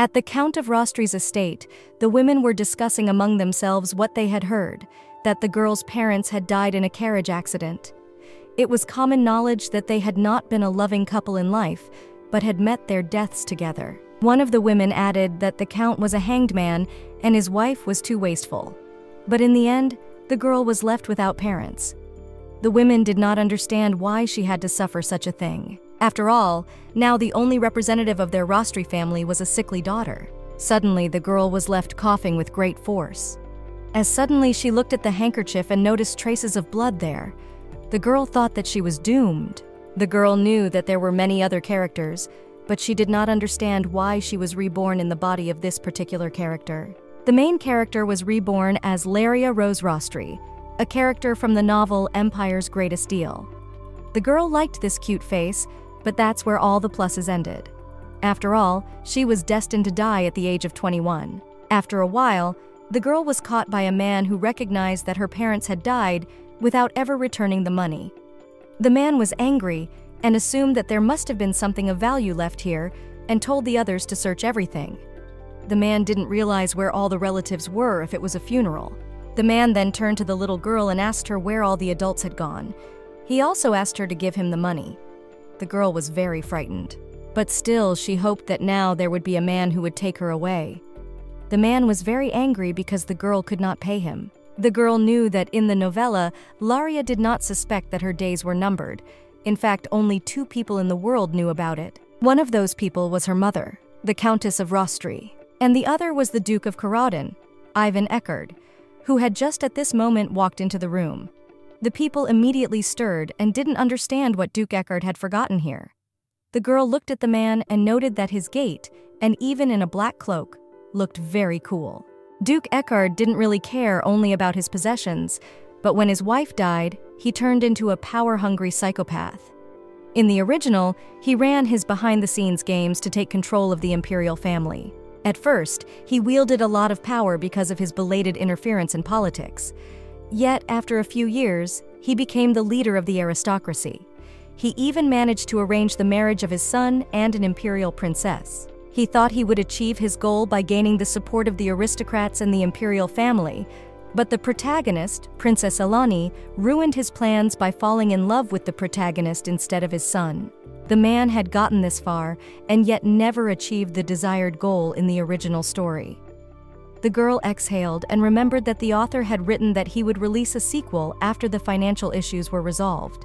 At the Count of Rostri's estate, the women were discussing among themselves what they had heard that the girl's parents had died in a carriage accident. It was common knowledge that they had not been a loving couple in life, but had met their deaths together. One of the women added that the Count was a hanged man and his wife was too wasteful. But in the end, the girl was left without parents. The women did not understand why she had to suffer such a thing. After all, now the only representative of their Rostri family was a sickly daughter. Suddenly, the girl was left coughing with great force. As suddenly she looked at the handkerchief and noticed traces of blood there, the girl thought that she was doomed. The girl knew that there were many other characters, but she did not understand why she was reborn in the body of this particular character. The main character was reborn as Laria Rose Rostri, a character from the novel Empire's Greatest Deal. The girl liked this cute face, but that's where all the pluses ended. After all, she was destined to die at the age of 21. After a while, the girl was caught by a man who recognized that her parents had died without ever returning the money. The man was angry and assumed that there must have been something of value left here and told the others to search everything. The man didn't realize where all the relatives were if it was a funeral. The man then turned to the little girl and asked her where all the adults had gone. He also asked her to give him the money. The girl was very frightened. But still, she hoped that now there would be a man who would take her away. The man was very angry because the girl could not pay him. The girl knew that in the novella, Laria did not suspect that her days were numbered, in fact, only two people in the world knew about it. One of those people was her mother, the Countess of Rostri, and the other was the Duke of Carodin, Ivan Eckard, who had just at this moment walked into the room. The people immediately stirred and didn't understand what Duke Eckard had forgotten here. The girl looked at the man and noted that his gait, and even in a black cloak, looked very cool. Duke Eckard didn't really care only about his possessions, but when his wife died, he turned into a power hungry psychopath. In the original, he ran his behind the scenes games to take control of the imperial family. At first, he wielded a lot of power because of his belated interference in politics. Yet, after a few years, he became the leader of the aristocracy. He even managed to arrange the marriage of his son and an imperial princess. He thought he would achieve his goal by gaining the support of the aristocrats and the imperial family, but the protagonist, Princess Alani, ruined his plans by falling in love with the protagonist instead of his son. The man had gotten this far and yet never achieved the desired goal in the original story. The girl exhaled and remembered that the author had written that he would release a sequel after the financial issues were resolved,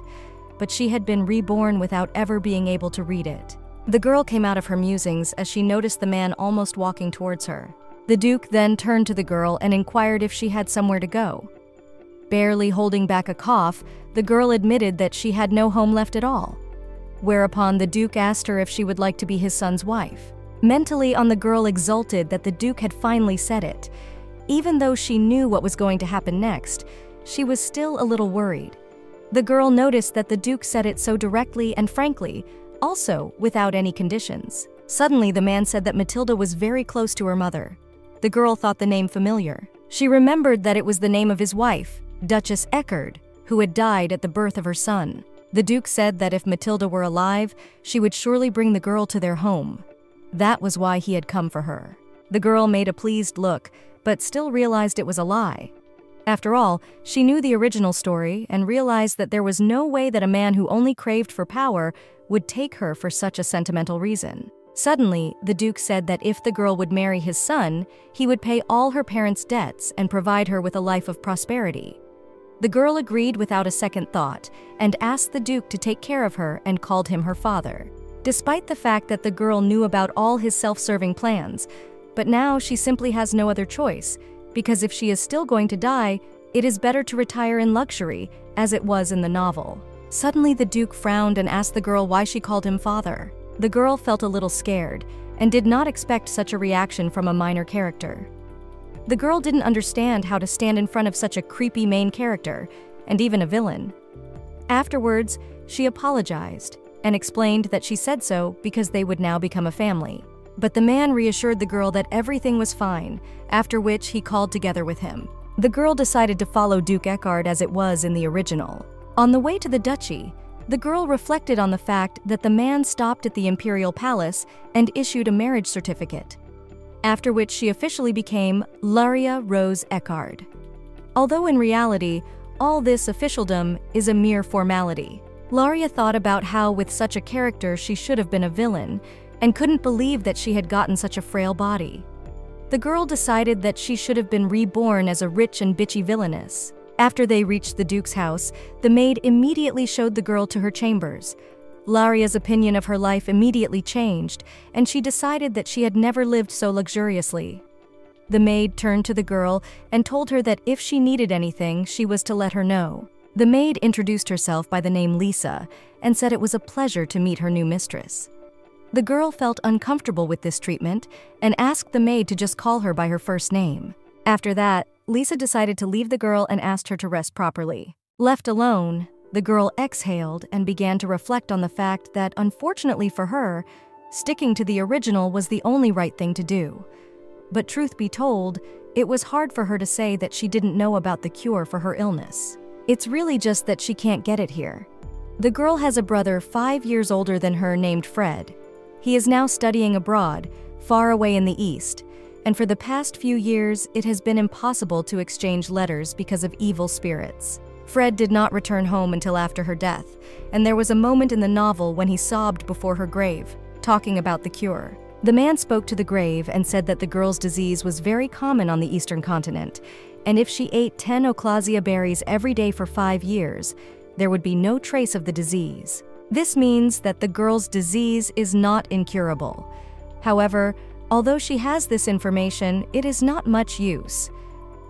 but she had been reborn without ever being able to read it. The girl came out of her musings as she noticed the man almost walking towards her. The Duke then turned to the girl and inquired if she had somewhere to go. Barely holding back a cough, the girl admitted that she had no home left at all. Whereupon the Duke asked her if she would like to be his son's wife. Mentally on the girl exulted that the Duke had finally said it. Even though she knew what was going to happen next, she was still a little worried. The girl noticed that the Duke said it so directly and frankly, also without any conditions. Suddenly, the man said that Matilda was very close to her mother. The girl thought the name familiar. She remembered that it was the name of his wife, Duchess Eckerd, who had died at the birth of her son. The Duke said that if Matilda were alive, she would surely bring the girl to their home. That was why he had come for her. The girl made a pleased look, but still realized it was a lie. After all, she knew the original story and realized that there was no way that a man who only craved for power would take her for such a sentimental reason. Suddenly, the Duke said that if the girl would marry his son, he would pay all her parents' debts and provide her with a life of prosperity. The girl agreed without a second thought and asked the Duke to take care of her and called him her father. Despite the fact that the girl knew about all his self serving plans, but now she simply has no other choice, because if she is still going to die, it is better to retire in luxury, as it was in the novel. Suddenly, the Duke frowned and asked the girl why she called him father. The girl felt a little scared and did not expect such a reaction from a minor character. The girl didn't understand how to stand in front of such a creepy main character, and even a villain. Afterwards, she apologized and explained that she said so because they would now become a family. But the man reassured the girl that everything was fine, after which he called together with him. The girl decided to follow Duke Eckerd as it was in the original. On the way to the duchy, the girl reflected on the fact that the man stopped at the imperial palace and issued a marriage certificate. after which she officially became Laria Rose Eckard. Although in reality, all this officialdom is a mere formality. Laria thought about how, with such a character, she should have been a villain, and couldn't believe that she had gotten such a frail body. The girl decided that she should have been reborn as a rich and bitchy villainess. After they reached the Duke's house, the maid immediately showed the girl to her chambers. Laria's opinion of her life immediately changed, and she decided that she had never lived so luxuriously. The maid turned to the girl and told her that if she needed anything, she was to let her know. The maid introduced herself by the name Lisa and said it was a pleasure to meet her new mistress. The girl felt uncomfortable with this treatment and asked the maid to just call her by her first name. After that, Lisa decided to leave the girl and asked her to rest properly. Left alone, the girl exhaled and began to reflect on the fact that, unfortunately for her, sticking to the original was the only right thing to do. But truth be told, it was hard for her to say that she didn't know about the cure for her illness. It's really just that she can't get it here. The girl has a brother five years older than her named Fred. He is now studying abroad, far away in the East, and for the past few years, it has been impossible to exchange letters because of evil spirits. Fred did not return home until after her death, and there was a moment in the novel when he sobbed before her grave, talking about the cure. The man spoke to the grave and said that the girl's disease was very common on the eastern continent, and if she ate 10 Ochlasia berries every day for five years, there would be no trace of the disease. This means that the girl's disease is not incurable. However, although she has this information, it is not much use.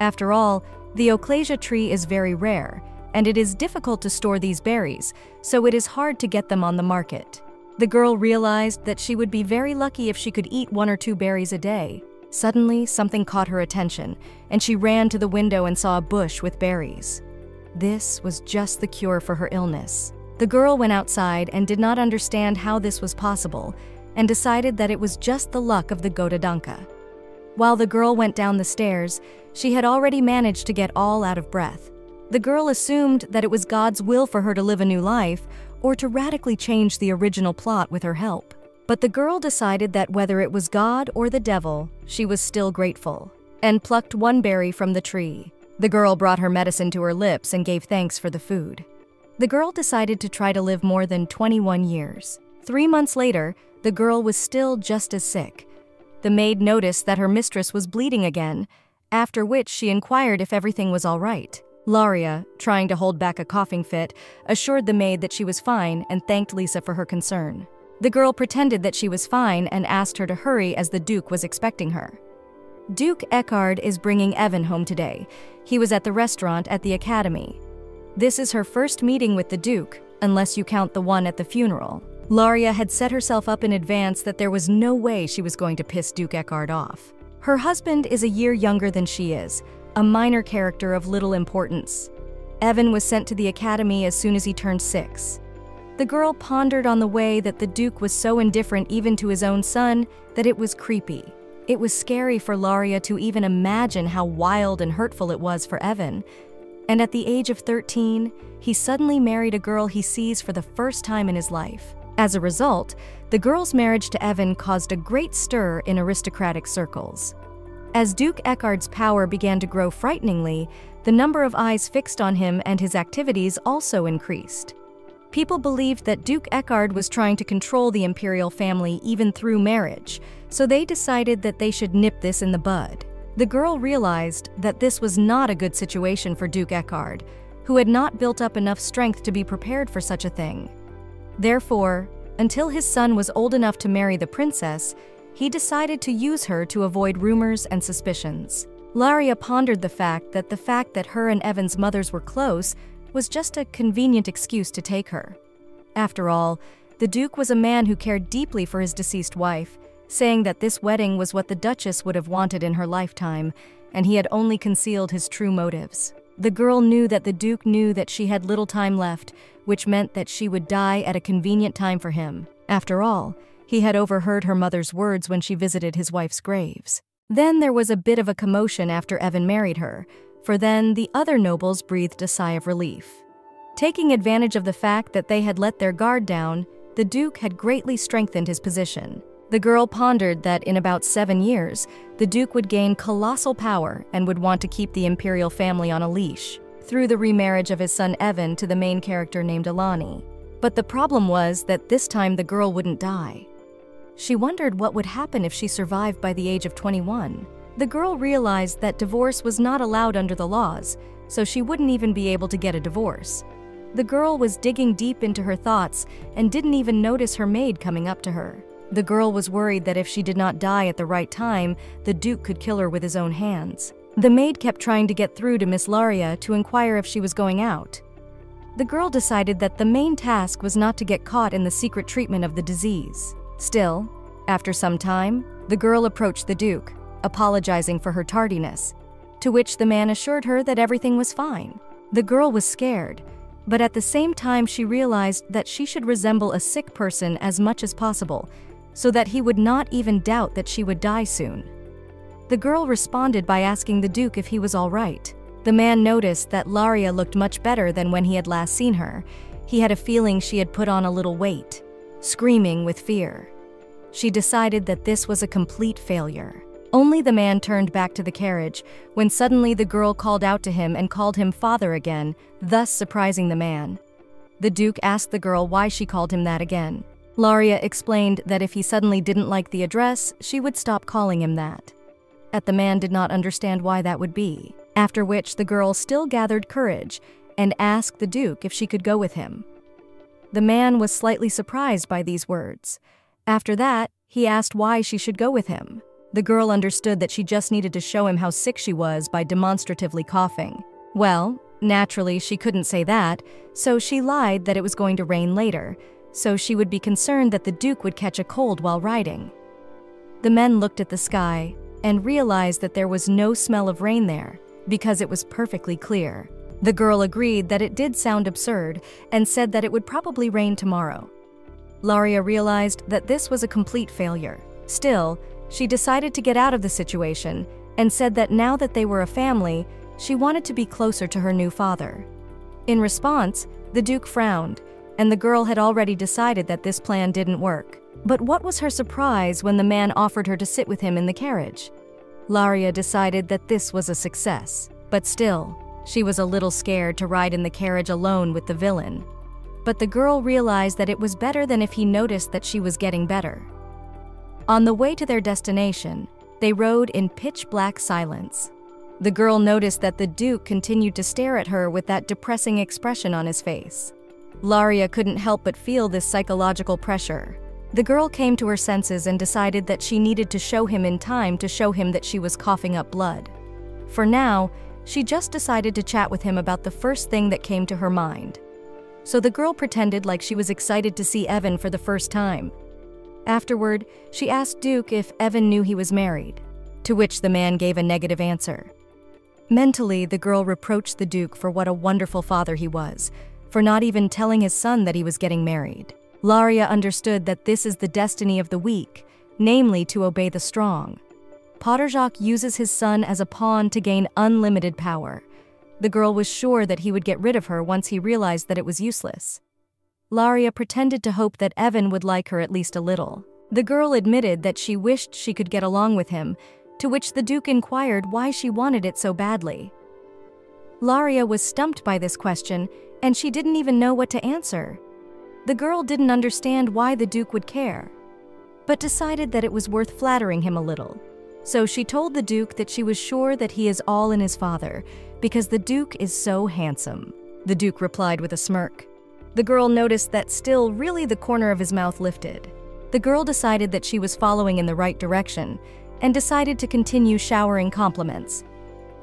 After all, the Ochlasia tree is very rare, and it is difficult to store these berries, so it is hard to get them on the market. The girl realized that she would be very lucky if she could eat one or two berries a day. Suddenly, something caught her attention, and she ran to the window and saw a bush with berries. This was just the cure for her illness. The girl went outside and did not understand how this was possible, and decided that it was just the luck of the Gotadanka. While the girl went down the stairs, she had already managed to get all out of breath. The girl assumed that it was God's will for her to live a new life or to radically change the original plot with her help. But the girl decided that whether it was God or the devil, she was still grateful, and plucked one berry from the tree. The girl brought her medicine to her lips and gave thanks for the food. The girl decided to try to live more than 21 years. Three months later, the girl was still just as sick. The maid noticed that her mistress was bleeding again after which she inquired if everything was all right. Laria, trying to hold back a coughing fit, assured the maid that she was fine and thanked Lisa for her concern. The girl pretended that she was fine and asked her to hurry as the Duke was expecting her. Duke Eckard is bringing Evan home today. He was at the restaurant at the academy. This is her first meeting with the Duke, unless you count the one at the funeral. Laria had set herself up in advance that there was no way she was going to piss Duke Eckard off. Her husband is a year younger than she is, a minor character of little importance. Evan was sent to the academy as soon as he turned six. The girl pondered on the way that the Duke was so indifferent even to his own son that it was creepy. It was scary for Laria to even imagine how wild and hurtful it was for Evan. And at the age of 13, he suddenly married a girl he sees for the first time in his life. As a result, the girl's marriage to Evan caused a great stir in aristocratic circles. As Duke Eckard's power began to grow frighteningly, the number of eyes fixed on him and his activities also increased. People believed that Duke Eckard was trying to control the imperial family even through marriage, so they decided that they should nip this in the bud. The girl realized that this was not a good situation for Duke Eckard, who had not built up enough strength to be prepared for such a thing. Therefore, until his son was old enough to marry the princess, he decided to use her to avoid rumors and suspicions. Laria pondered the fact that the fact that her and Evan's mothers were close was just a convenient excuse to take her. After all, the Duke was a man who cared deeply for his deceased wife, saying that this wedding was what the Duchess would have wanted in her lifetime, and he had only concealed his true motives. The girl knew that the Duke knew that she had little time left, which meant that she would die at a convenient time for him. After all, he had overheard her mother's words when she visited his wife's graves. Then there was a bit of a commotion after Evan married her, for then the other nobles breathed a sigh of relief. Taking advantage of the fact that they had let their guard down, the Duke had greatly strengthened his position. The girl pondered that in about seven years, the Duke would gain colossal power and would want to keep the imperial family on a leash, through the remarriage of his son Evan to the main character named Alani. But the problem was that this time the girl wouldn't die. She wondered what would happen if she survived by the age of 21. The girl realized that divorce was not allowed under the laws, so she wouldn't even be able to get a divorce. The girl was digging deep into her thoughts and didn't even notice her maid coming up to her. The girl was worried that if she did not die at the right time, the Duke could kill her with his own hands. The maid kept trying to get through to Miss Laria to inquire if she was going out. The girl decided that the main task was not to get caught in the secret treatment of the disease. Still, after some time, the girl approached the Duke, apologizing for her tardiness, to which the man assured her that everything was fine. The girl was scared, but at the same time she realized that she should resemble a sick person as much as possible so that he would not even doubt that she would die soon. The girl responded by asking the Duke if he was all right. The man noticed that Laria looked much better than when he had last seen her. He had a feeling she had put on a little weight, screaming with fear. She decided that this was a complete failure. Only the man turned back to the carriage when suddenly the girl called out to him and called him father again, thus surprising the man. The Duke asked the girl why she called him that again. Laria explained that if he suddenly didn't like the address, she would stop calling him that. At the man did not understand why that would be, after which the girl still gathered courage and asked the Duke if she could go with him. The man was slightly surprised by these words. After that, he asked why she should go with him. The girl understood that she just needed to show him how sick she was by demonstratively coughing. Well, naturally, she couldn't say that, so she lied that it was going to rain later, so she would be concerned that the Duke would catch a cold while riding. The men looked at the sky and realized that there was no smell of rain there because it was perfectly clear. The girl agreed that it did sound absurd and said that it would probably rain tomorrow. Laria realized that this was a complete failure. Still, she decided to get out of the situation and said that now that they were a family, she wanted to be closer to her new father. In response, the Duke frowned and the girl had already decided that this plan didn't work. But what was her surprise when the man offered her to sit with him in the carriage? Laria decided that this was a success, but still, she was a little scared to ride in the carriage alone with the villain. But the girl realized that it was better than if he noticed that she was getting better. On the way to their destination, they rode in pitch black silence. The girl noticed that the Duke continued to stare at her with that depressing expression on his face. Laria couldn't help but feel this psychological pressure. The girl came to her senses and decided that she needed to show him in time to show him that she was coughing up blood. For now, she just decided to chat with him about the first thing that came to her mind. So the girl pretended like she was excited to see Evan for the first time. Afterward, she asked Duke if Evan knew he was married, to which the man gave a negative answer. Mentally, the girl reproached the Duke for what a wonderful father he was, for not even telling his son that he was getting married. Laria understood that this is the destiny of the weak, namely to obey the strong. Potterjok uses his son as a pawn to gain unlimited power. The girl was sure that he would get rid of her once he realized that it was useless. Laria pretended to hope that Evan would like her at least a little. The girl admitted that she wished she could get along with him, to which the Duke inquired why she wanted it so badly. Laria was stumped by this question and she didn't even know what to answer. The girl didn't understand why the Duke would care, but decided that it was worth flattering him a little. So she told the Duke that she was sure that he is all in his father, because the Duke is so handsome. The Duke replied with a smirk. The girl noticed that still really the corner of his mouth lifted. The girl decided that she was following in the right direction and decided to continue showering compliments.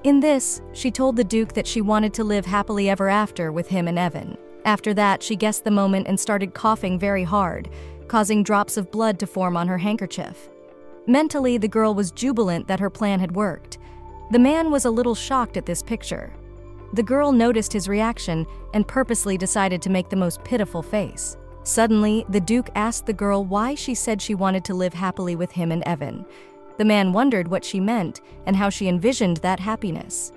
In this, she told the Duke that she wanted to live happily ever after with him and Evan. After that, she guessed the moment and started coughing very hard, causing drops of blood to form on her handkerchief. Mentally, the girl was jubilant that her plan had worked. The man was a little shocked at this picture. The girl noticed his reaction and purposely decided to make the most pitiful face. Suddenly, the Duke asked the girl why she said she wanted to live happily with him and Evan. The man wondered what she meant and how she envisioned that happiness.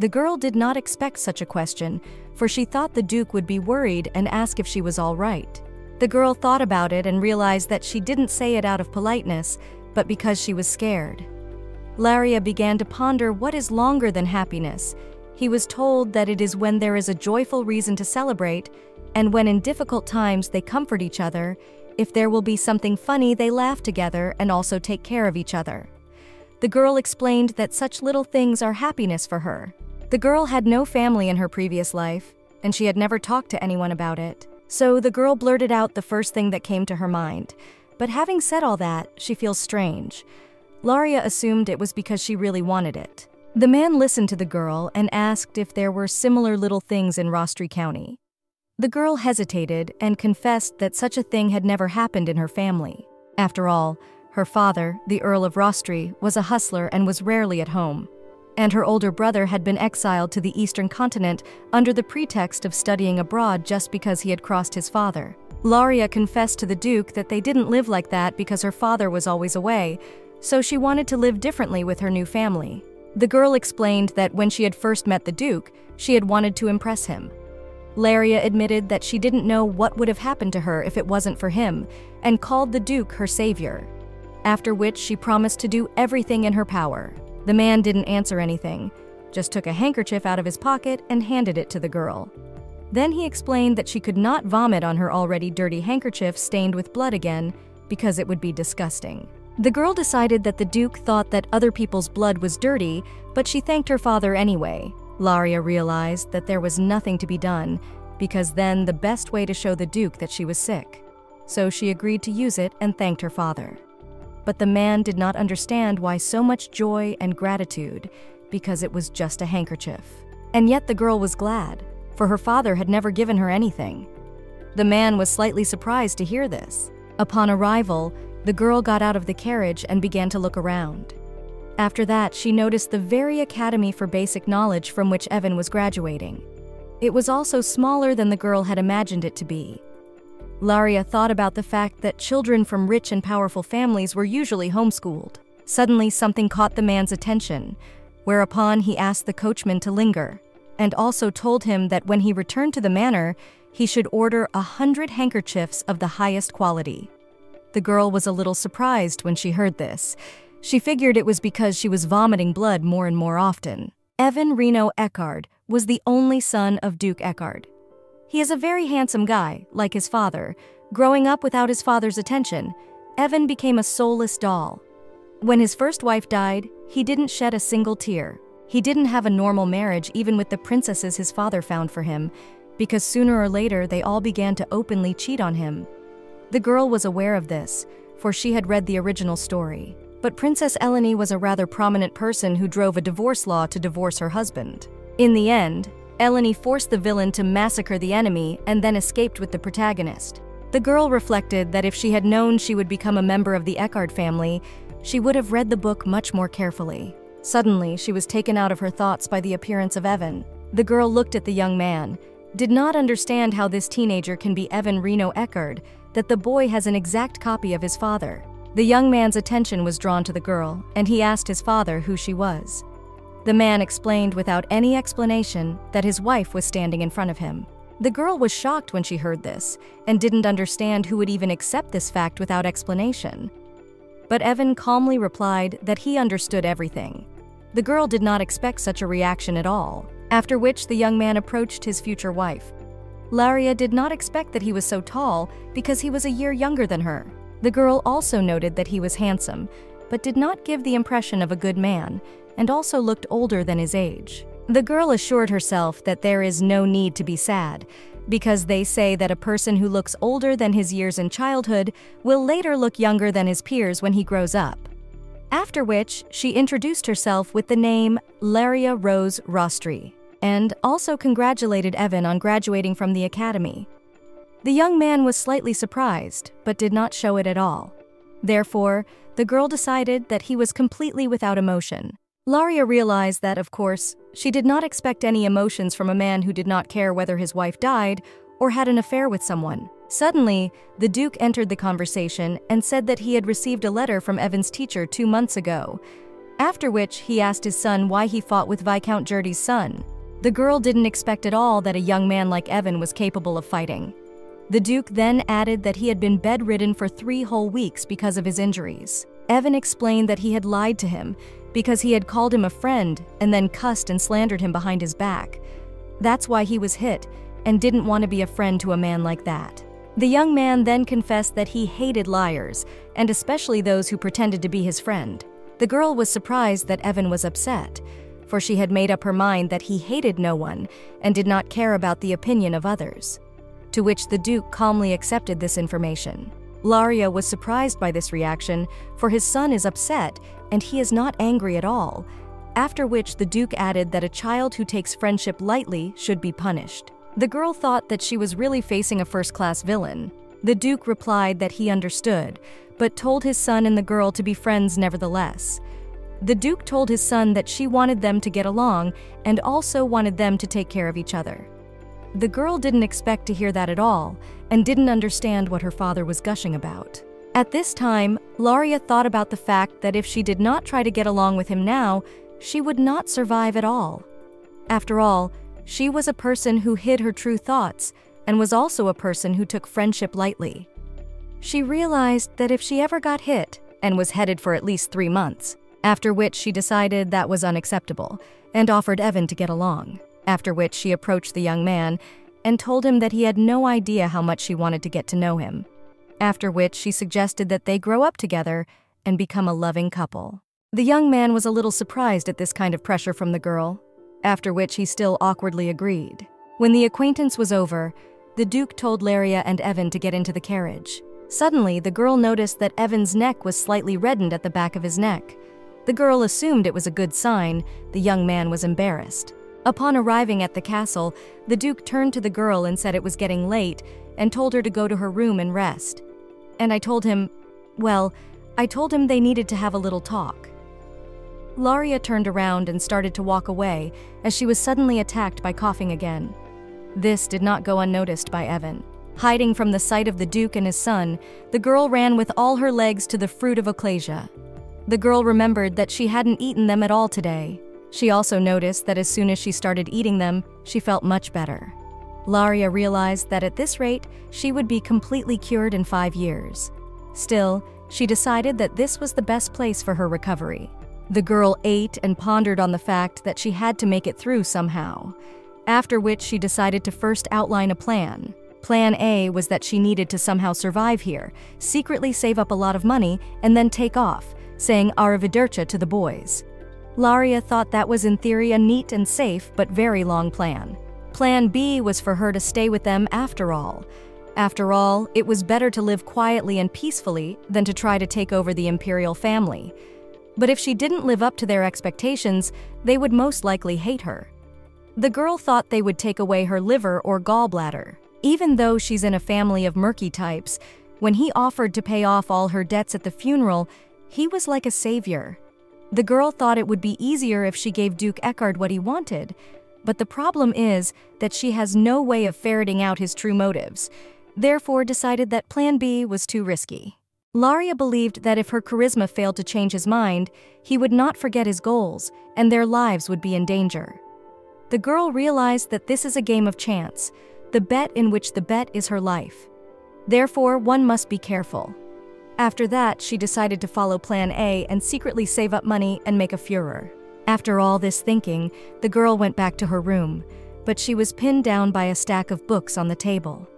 The girl did not expect such a question, for she thought the Duke would be worried and ask if she was all right. The girl thought about it and realized that she didn't say it out of politeness, but because she was scared. Laria began to ponder what is longer than happiness. He was told that it is when there is a joyful reason to celebrate, and when in difficult times they comfort each other. If there will be something funny, they laugh together and also take care of each other. The girl explained that such little things are happiness for her. The girl had no family in her previous life, and she had never talked to anyone about it. So the girl blurted out the first thing that came to her mind. But having said all that, she feels strange. Laria assumed it was because she really wanted it. The man listened to the girl and asked if there were similar little things in Rostri County. The girl hesitated and confessed that such a thing had never happened in her family. After all, her father, the Earl of Rostri, was a hustler and was rarely at home. And her older brother had been exiled to the eastern continent under the pretext of studying abroad just because he had crossed his father. Laria confessed to the Duke that they didn't live like that because her father was always away, so she wanted to live differently with her new family. The girl explained that when she had first met the Duke, she had wanted to impress him. Laria admitted that she didn't know what would have happened to her if it wasn't for him, and called the Duke her savior. After which she promised to do everything in her power. The man didn't answer anything, just took a handkerchief out of his pocket and handed it to the girl. Then he explained that she could not vomit on her already dirty handkerchief stained with blood again because it would be disgusting. The girl decided that the Duke thought that other people's blood was dirty, but she thanked her father anyway. Laria realized that there was nothing to be done, because then the best way to show the Duke that she was sick. So she agreed to use it and thanked her father. But the man did not understand why so much joy and gratitude, because it was just a handkerchief. And yet the girl was glad, for her father had never given her anything. The man was slightly surprised to hear this. Upon arrival, the girl got out of the carriage and began to look around. After that, she noticed the very academy for basic knowledge from which Evan was graduating. It was also smaller than the girl had imagined it to be. Laria thought about the fact that children from rich and powerful families were usually homeschooled. Suddenly, something caught the man's attention, whereupon he asked the coachman to linger, and also told him that when he returned to the manor, he should order a hundred handkerchiefs of the highest quality. The girl was a little surprised when she heard this. She figured it was because she was vomiting blood more and more often. Evan Reno Eckard was the only son of Duke Eckard. He is a very handsome guy, like his father. Growing up without his father's attention, Evan became a soulless doll. When his first wife died, he didn't shed a single tear. He didn't have a normal marriage even with the princesses his father found for him, because sooner or later they all began to openly cheat on him. The girl was aware of this, for she had read the original story. But Princess Eleni was a rather prominent person who drove a divorce law to divorce her husband. In the end, Eleni forced the villain to massacre the enemy and then escaped with the protagonist. The girl reflected that if she had known she would become a member of the Eckard family, she would have read the book much more carefully. Suddenly, she was taken out of her thoughts by the appearance of Evan. The girl looked at the young man, did not understand how this teenager can be Evan Reno Eckard, that the boy has an exact copy of his father. The young man's attention was drawn to the girl, and he asked his father who she was. The man explained without any explanation that his wife was standing in front of him. The girl was shocked when she heard this and didn't understand who would even accept this fact without explanation. But Evan calmly replied that he understood everything. The girl did not expect such a reaction at all, after which the young man approached his future wife. Laria did not expect that he was so tall because he was a year younger than her. The girl also noted that he was handsome, but did not give the impression of a good man, and also looked older than his age. The girl assured herself that there is no need to be sad, because they say that a person who looks older than his years in childhood will later look younger than his peers when he grows up. After which, she introduced herself with the name Laria Rose Rostri and also congratulated Evan on graduating from the academy. The young man was slightly surprised, but did not show it at all. Therefore, the girl decided that he was completely without emotion. Laria realized that, of course, she did not expect any emotions from a man who did not care whether his wife died or had an affair with someone. Suddenly, the Duke entered the conversation and said that he had received a letter from Evan's teacher two months ago, after which he asked his son why he fought with Viscount Gertie's son. The girl didn't expect at all that a young man like Evan was capable of fighting. The Duke then added that he had been bedridden for three whole weeks because of his injuries. Evan explained that he had lied to him because he had called him a friend and then cussed and slandered him behind his back. That's why he was hit and didn't want to be a friend to a man like that. The young man then confessed that he hated liars, and especially those who pretended to be his friend. The girl was surprised that Evan was upset, for she had made up her mind that he hated no one and did not care about the opinion of others. To which the Duke calmly accepted this information. Laria was surprised by this reaction, for his son is upset and he is not angry at all, after which the Duke added that a child who takes friendship lightly should be punished. The girl thought that she was really facing a first class villain. The Duke replied that he understood, but told his son and the girl to be friends nevertheless. The Duke told his son that she wanted them to get along and also wanted them to take care of each other. The girl didn't expect to hear that at all and didn't understand what her father was gushing about. At this time, Laria thought about the fact that if she did not try to get along with him now, she would not survive at all. After all, she was a person who hid her true thoughts and was also a person who took friendship lightly. She realized that if she ever got hit and was headed for at least three months, after which she decided that was unacceptable and offered Evan to get along, after which she approached the young man and told him that he had no idea how much she wanted to get to know him, after which she suggested that they grow up together and become a loving couple. The young man was a little surprised at this kind of pressure from the girl after which he still awkwardly agreed. When the acquaintance was over, the Duke told Laria and Evan to get into the carriage. Suddenly, the girl noticed that Evan's neck was slightly reddened at the back of his neck. The girl assumed it was a good sign, the young man was embarrassed. Upon arriving at the castle, the Duke turned to the girl and said it was getting late and told her to go to her room and rest. And I told him, well, I told him they needed to have a little talk. Laria turned around and started to walk away as she was suddenly attacked by coughing again. This did not go unnoticed by Evan. Hiding from the sight of the Duke and his son, the girl ran with all her legs to the fruit of Ochlasia. The girl remembered that she hadn't eaten them at all today. She also noticed that as soon as she started eating them, she felt much better. Laria realized that at this rate, she would be completely cured in five years. Still, she decided that this was the best place for her recovery. The girl ate and pondered on the fact that she had to make it through somehow, after which she decided to first outline a plan. Plan A was that she needed to somehow survive here, secretly save up a lot of money, and then take off, saying Arrivederci to the boys. Laria thought that was in theory a neat and safe but very long plan. Plan B was for her to stay with them after all. After all, it was better to live quietly and peacefully than to try to take over the imperial family. But if she didn't live up to their expectations, they would most likely hate her. The girl thought they would take away her liver or gallbladder. Even though she's in a family of murky types, when he offered to pay off all her debts at the funeral, he was like a savior. The girl thought it would be easier if she gave Duke Eckard what he wanted, but the problem is that she has no way of ferreting out his true motives, therefore decided that Plan B was too risky. Laria believed that if her charisma failed to change his mind, he would not forget his goals, and their lives would be in danger. The girl realized that this is a game of chance, the bet in which the bet is her life. Therefore, one must be careful. After that, she decided to follow Plan A and secretly save up money and make a furor. After all this thinking, the girl went back to her room, but she was pinned down by a stack of books on the table.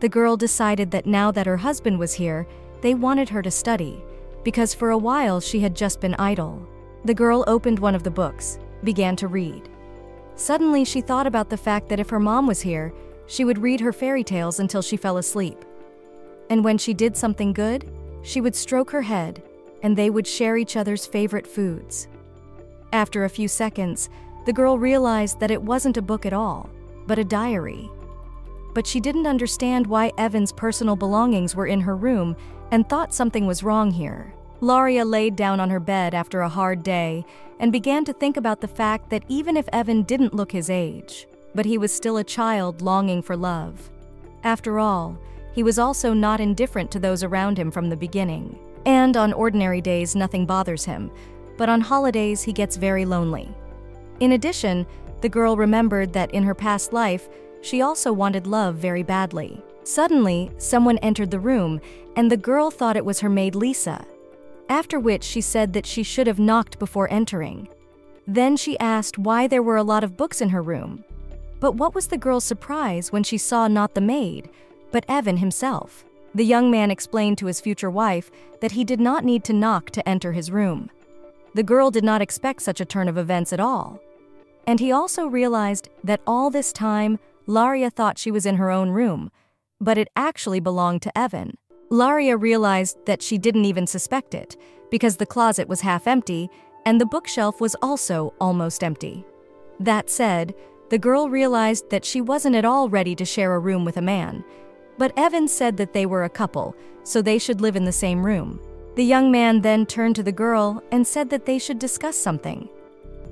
The girl decided that now that her husband was here, they wanted her to study, because for a while she had just been idle. The girl opened one of the books, began to read. Suddenly, she thought about the fact that if her mom was here, she would read her fairy tales until she fell asleep. And when she did something good, she would stroke her head, and they would share each other's favorite foods. After a few seconds, the girl realized that it wasn't a book at all, but a diary. But she didn't understand why Evan's personal belongings were in her room and thought something was wrong here. Laria laid down on her bed after a hard day and began to think about the fact that even if Evan didn't look his age, but he was still a child longing for love. After all, he was also not indifferent to those around him from the beginning. And on ordinary days, nothing bothers him, but on holidays, he gets very lonely. In addition, the girl remembered that in her past life, she also wanted love very badly. Suddenly, someone entered the room, and the girl thought it was her maid Lisa. After which she said that she should have knocked before entering. Then she asked why there were a lot of books in her room. But what was the girl's surprise when she saw not the maid, but Evan himself? The young man explained to his future wife that he did not need to knock to enter his room. The girl did not expect such a turn of events at all. And he also realized that all this time, Laria thought she was in her own room, but it actually belonged to Evan. Laria realized that she didn't even suspect it, because the closet was half empty and the bookshelf was also almost empty. That said, the girl realized that she wasn't at all ready to share a room with a man, but Evan said that they were a couple, so they should live in the same room. The young man then turned to the girl and said that they should discuss something.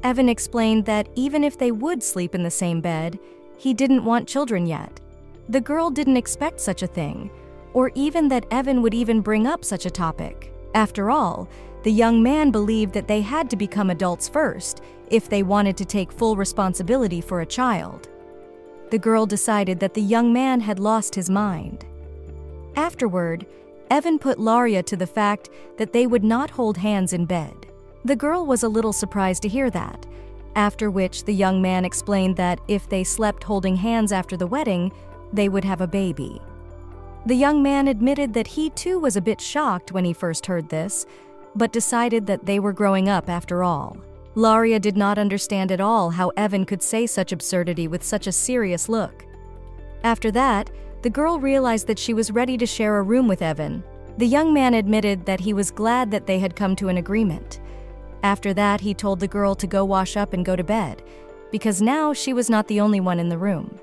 Evan explained that even if they would sleep in the same bed, he didn't want children yet. The girl didn't expect such a thing, or even that Evan would even bring up such a topic. After all, the young man believed that they had to become adults first if they wanted to take full responsibility for a child. The girl decided that the young man had lost his mind. Afterward, Evan put Laria to the fact that they would not hold hands in bed. The girl was a little surprised to hear that, after which the young man explained that if they slept holding hands after the wedding, they would have a baby. The young man admitted that he too was a bit shocked when he first heard this, but decided that they were growing up after all. Laria did not understand at all how Evan could say such absurdity with such a serious look. After that, the girl realized that she was ready to share a room with Evan. The young man admitted that he was glad that they had come to an agreement. After that, he told the girl to go wash up and go to bed, because now she was not the only one in the room.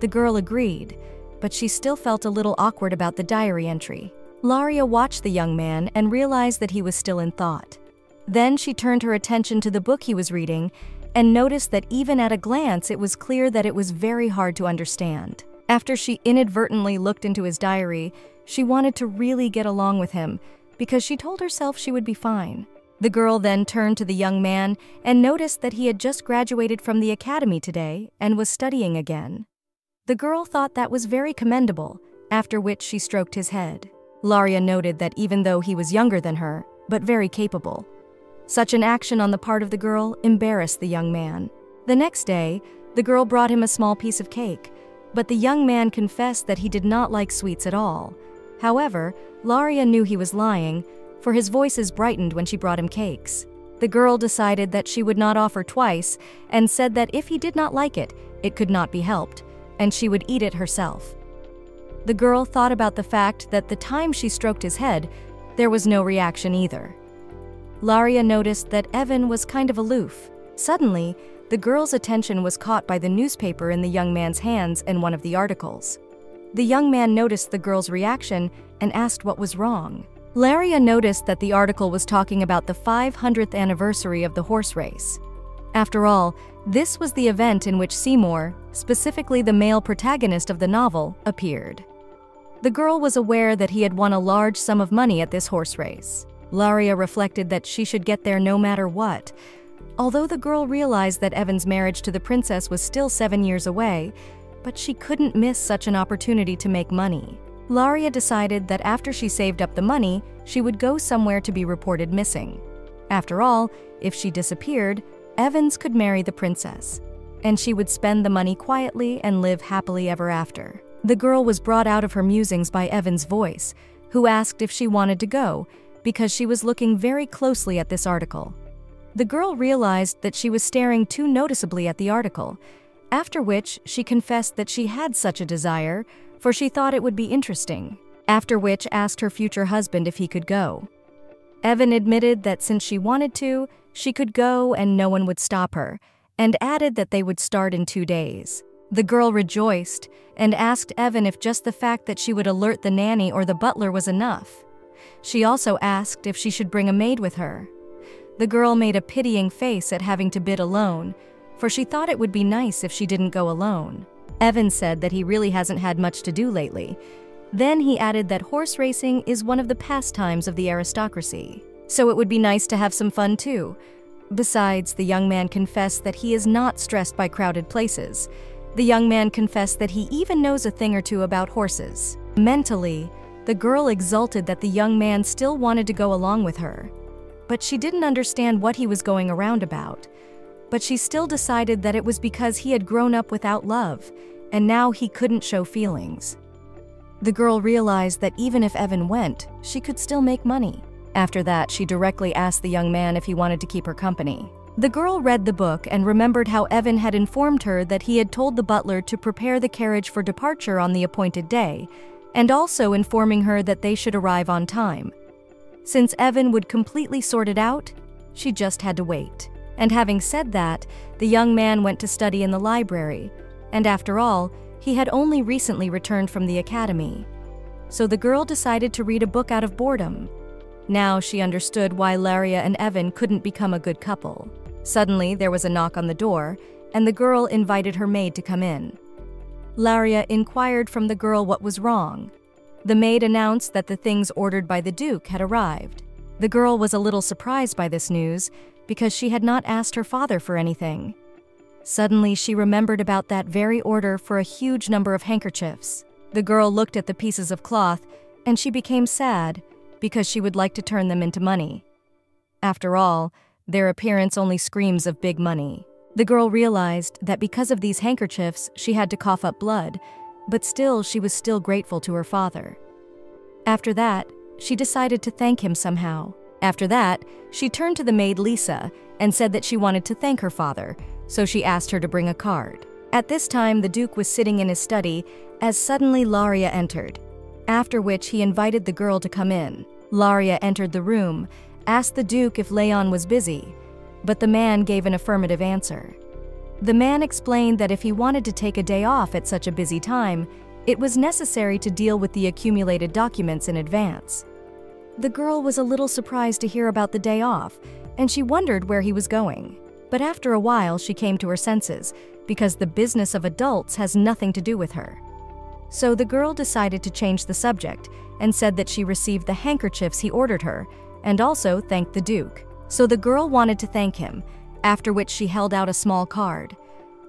The girl agreed, but she still felt a little awkward about the diary entry. Laria watched the young man and realized that he was still in thought. Then she turned her attention to the book he was reading and noticed that even at a glance it was clear that it was very hard to understand. After she inadvertently looked into his diary, she wanted to really get along with him because she told herself she would be fine. The girl then turned to the young man and noticed that he had just graduated from the academy today and was studying again. The girl thought that was very commendable, after which she stroked his head. Laria noted that even though he was younger than her, but very capable, such an action on the part of the girl embarrassed the young man. The next day, the girl brought him a small piece of cake, but the young man confessed that he did not like sweets at all. However, Laria knew he was lying, for his voices brightened when she brought him cakes. The girl decided that she would not offer twice and said that if he did not like it, it could not be helped, and she would eat it herself. The girl thought about the fact that the time she stroked his head, there was no reaction either. Laria noticed that Evan was kind of aloof. Suddenly, the girl's attention was caught by the newspaper in the young man's hands and one of the articles. The young man noticed the girl's reaction and asked what was wrong. Laria noticed that the article was talking about the 500th anniversary of the horse race. After all, this was the event in which Seymour, specifically the male protagonist of the novel, appeared. The girl was aware that he had won a large sum of money at this horse race. Laria reflected that she should get there no matter what. Although the girl realized that Evan's marriage to the princess was still seven years away, but she couldn't miss such an opportunity to make money. Laria decided that after she saved up the money, she would go somewhere to be reported missing. After all, if she disappeared, Evans could marry the princess, and she would spend the money quietly and live happily ever after. The girl was brought out of her musings by Evan's voice, who asked if she wanted to go because she was looking very closely at this article. The girl realized that she was staring too noticeably at the article, after which she confessed that she had such a desire, for she thought it would be interesting, after which asked her future husband if he could go. Evan admitted that since she wanted to, she could go and no one would stop her, and added that they would start in two days. The girl rejoiced and asked Evan if just the fact that she would alert the nanny or the butler was enough. She also asked if she should bring a maid with her. The girl made a pitying face at having to bid alone, for she thought it would be nice if she didn't go alone. Evan said that he really hasn't had much to do lately. Then he added that horse racing is one of the pastimes of the aristocracy, so it would be nice to have some fun too. Besides, the young man confessed that he is not stressed by crowded places, The young man confessed that he even knows a thing or two about horses. Mentally, the girl exulted that the young man still wanted to go along with her. But she didn't understand what he was going around about. But she still decided that it was because he had grown up without love, and now he couldn't show feelings. The girl realized that even if Evan went, she could still make money. After that, she directly asked the young man if he wanted to keep her company. The girl read the book and remembered how Evan had informed her that he had told the butler to prepare the carriage for departure on the appointed day, and also informing her that they should arrive on time. Since Evan would completely sort it out, she just had to wait. And having said that, the young man went to study in the library, and after all, he had only recently returned from the academy. So the girl decided to read a book out of boredom. Now she understood why Laria and Evan couldn't become a good couple. Suddenly, there was a knock on the door, and the girl invited her maid to come in. Laria inquired from the girl what was wrong. The maid announced that the things ordered by the Duke had arrived. The girl was a little surprised by this news because she had not asked her father for anything. Suddenly, she remembered about that very order for a huge number of handkerchiefs. The girl looked at the pieces of cloth and she became sad because she would like to turn them into money. After all, their appearance only screams of big money. The girl realized that because of these handkerchiefs, she had to cough up blood, but still, she was still grateful to her father. After that, she decided to thank him somehow. After that, she turned to the maid Lisa and said that she wanted to thank her father, so she asked her to bring a card. At this time, the Duke was sitting in his study as suddenly Laria entered, after which he invited the girl to come in. Laria entered the room asked the Duke if Leon was busy, but the man gave an affirmative answer. The man explained that if he wanted to take a day off at such a busy time, it was necessary to deal with the accumulated documents in advance. The girl was a little surprised to hear about the day off, and she wondered where he was going. But after a while, she came to her senses, because the business of adults has nothing to do with her. So the girl decided to change the subject and said that she received the handkerchiefs he ordered her and also thanked the Duke. So the girl wanted to thank him, after which she held out a small card.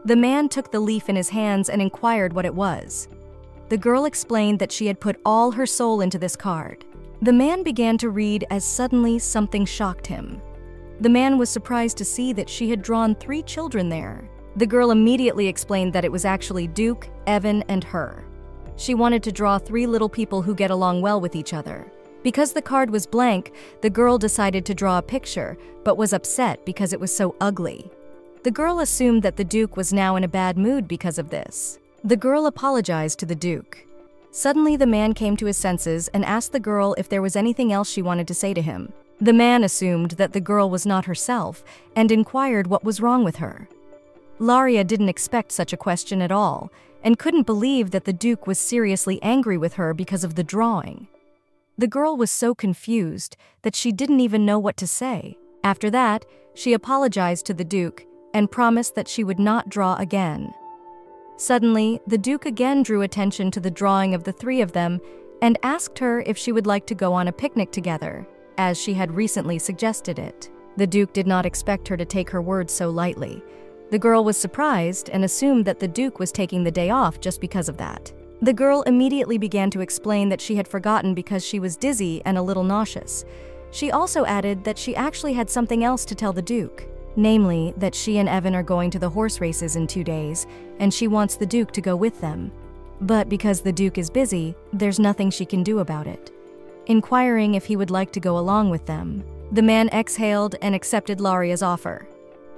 The man took the leaf in his hands and inquired what it was. The girl explained that she had put all her soul into this card. The man began to read as suddenly something shocked him. The man was surprised to see that she had drawn three children there. The girl immediately explained that it was actually Duke, Evan, and her. She wanted to draw three little people who get along well with each other. Because the card was blank, the girl decided to draw a picture, but was upset because it was so ugly. The girl assumed that the Duke was now in a bad mood because of this. The girl apologized to the Duke. Suddenly, the man came to his senses and asked the girl if there was anything else she wanted to say to him. The man assumed that the girl was not herself and inquired what was wrong with her. Laria didn't expect such a question at all and couldn't believe that the Duke was seriously angry with her because of the drawing. The girl was so confused that she didn't even know what to say. After that, she apologized to the Duke and promised that she would not draw again. Suddenly, the Duke again drew attention to the drawing of the three of them and asked her if she would like to go on a picnic together, as she had recently suggested it. The Duke did not expect her to take her words so lightly. The girl was surprised and assumed that the Duke was taking the day off just because of that. The girl immediately began to explain that she had forgotten because she was dizzy and a little nauseous. She also added that she actually had something else to tell the Duke, namely that she and Evan are going to the horse races in two days, and she wants the Duke to go with them. But because the Duke is busy, there's nothing she can do about it. Inquiring if he would like to go along with them, the man exhaled and accepted Laria's offer.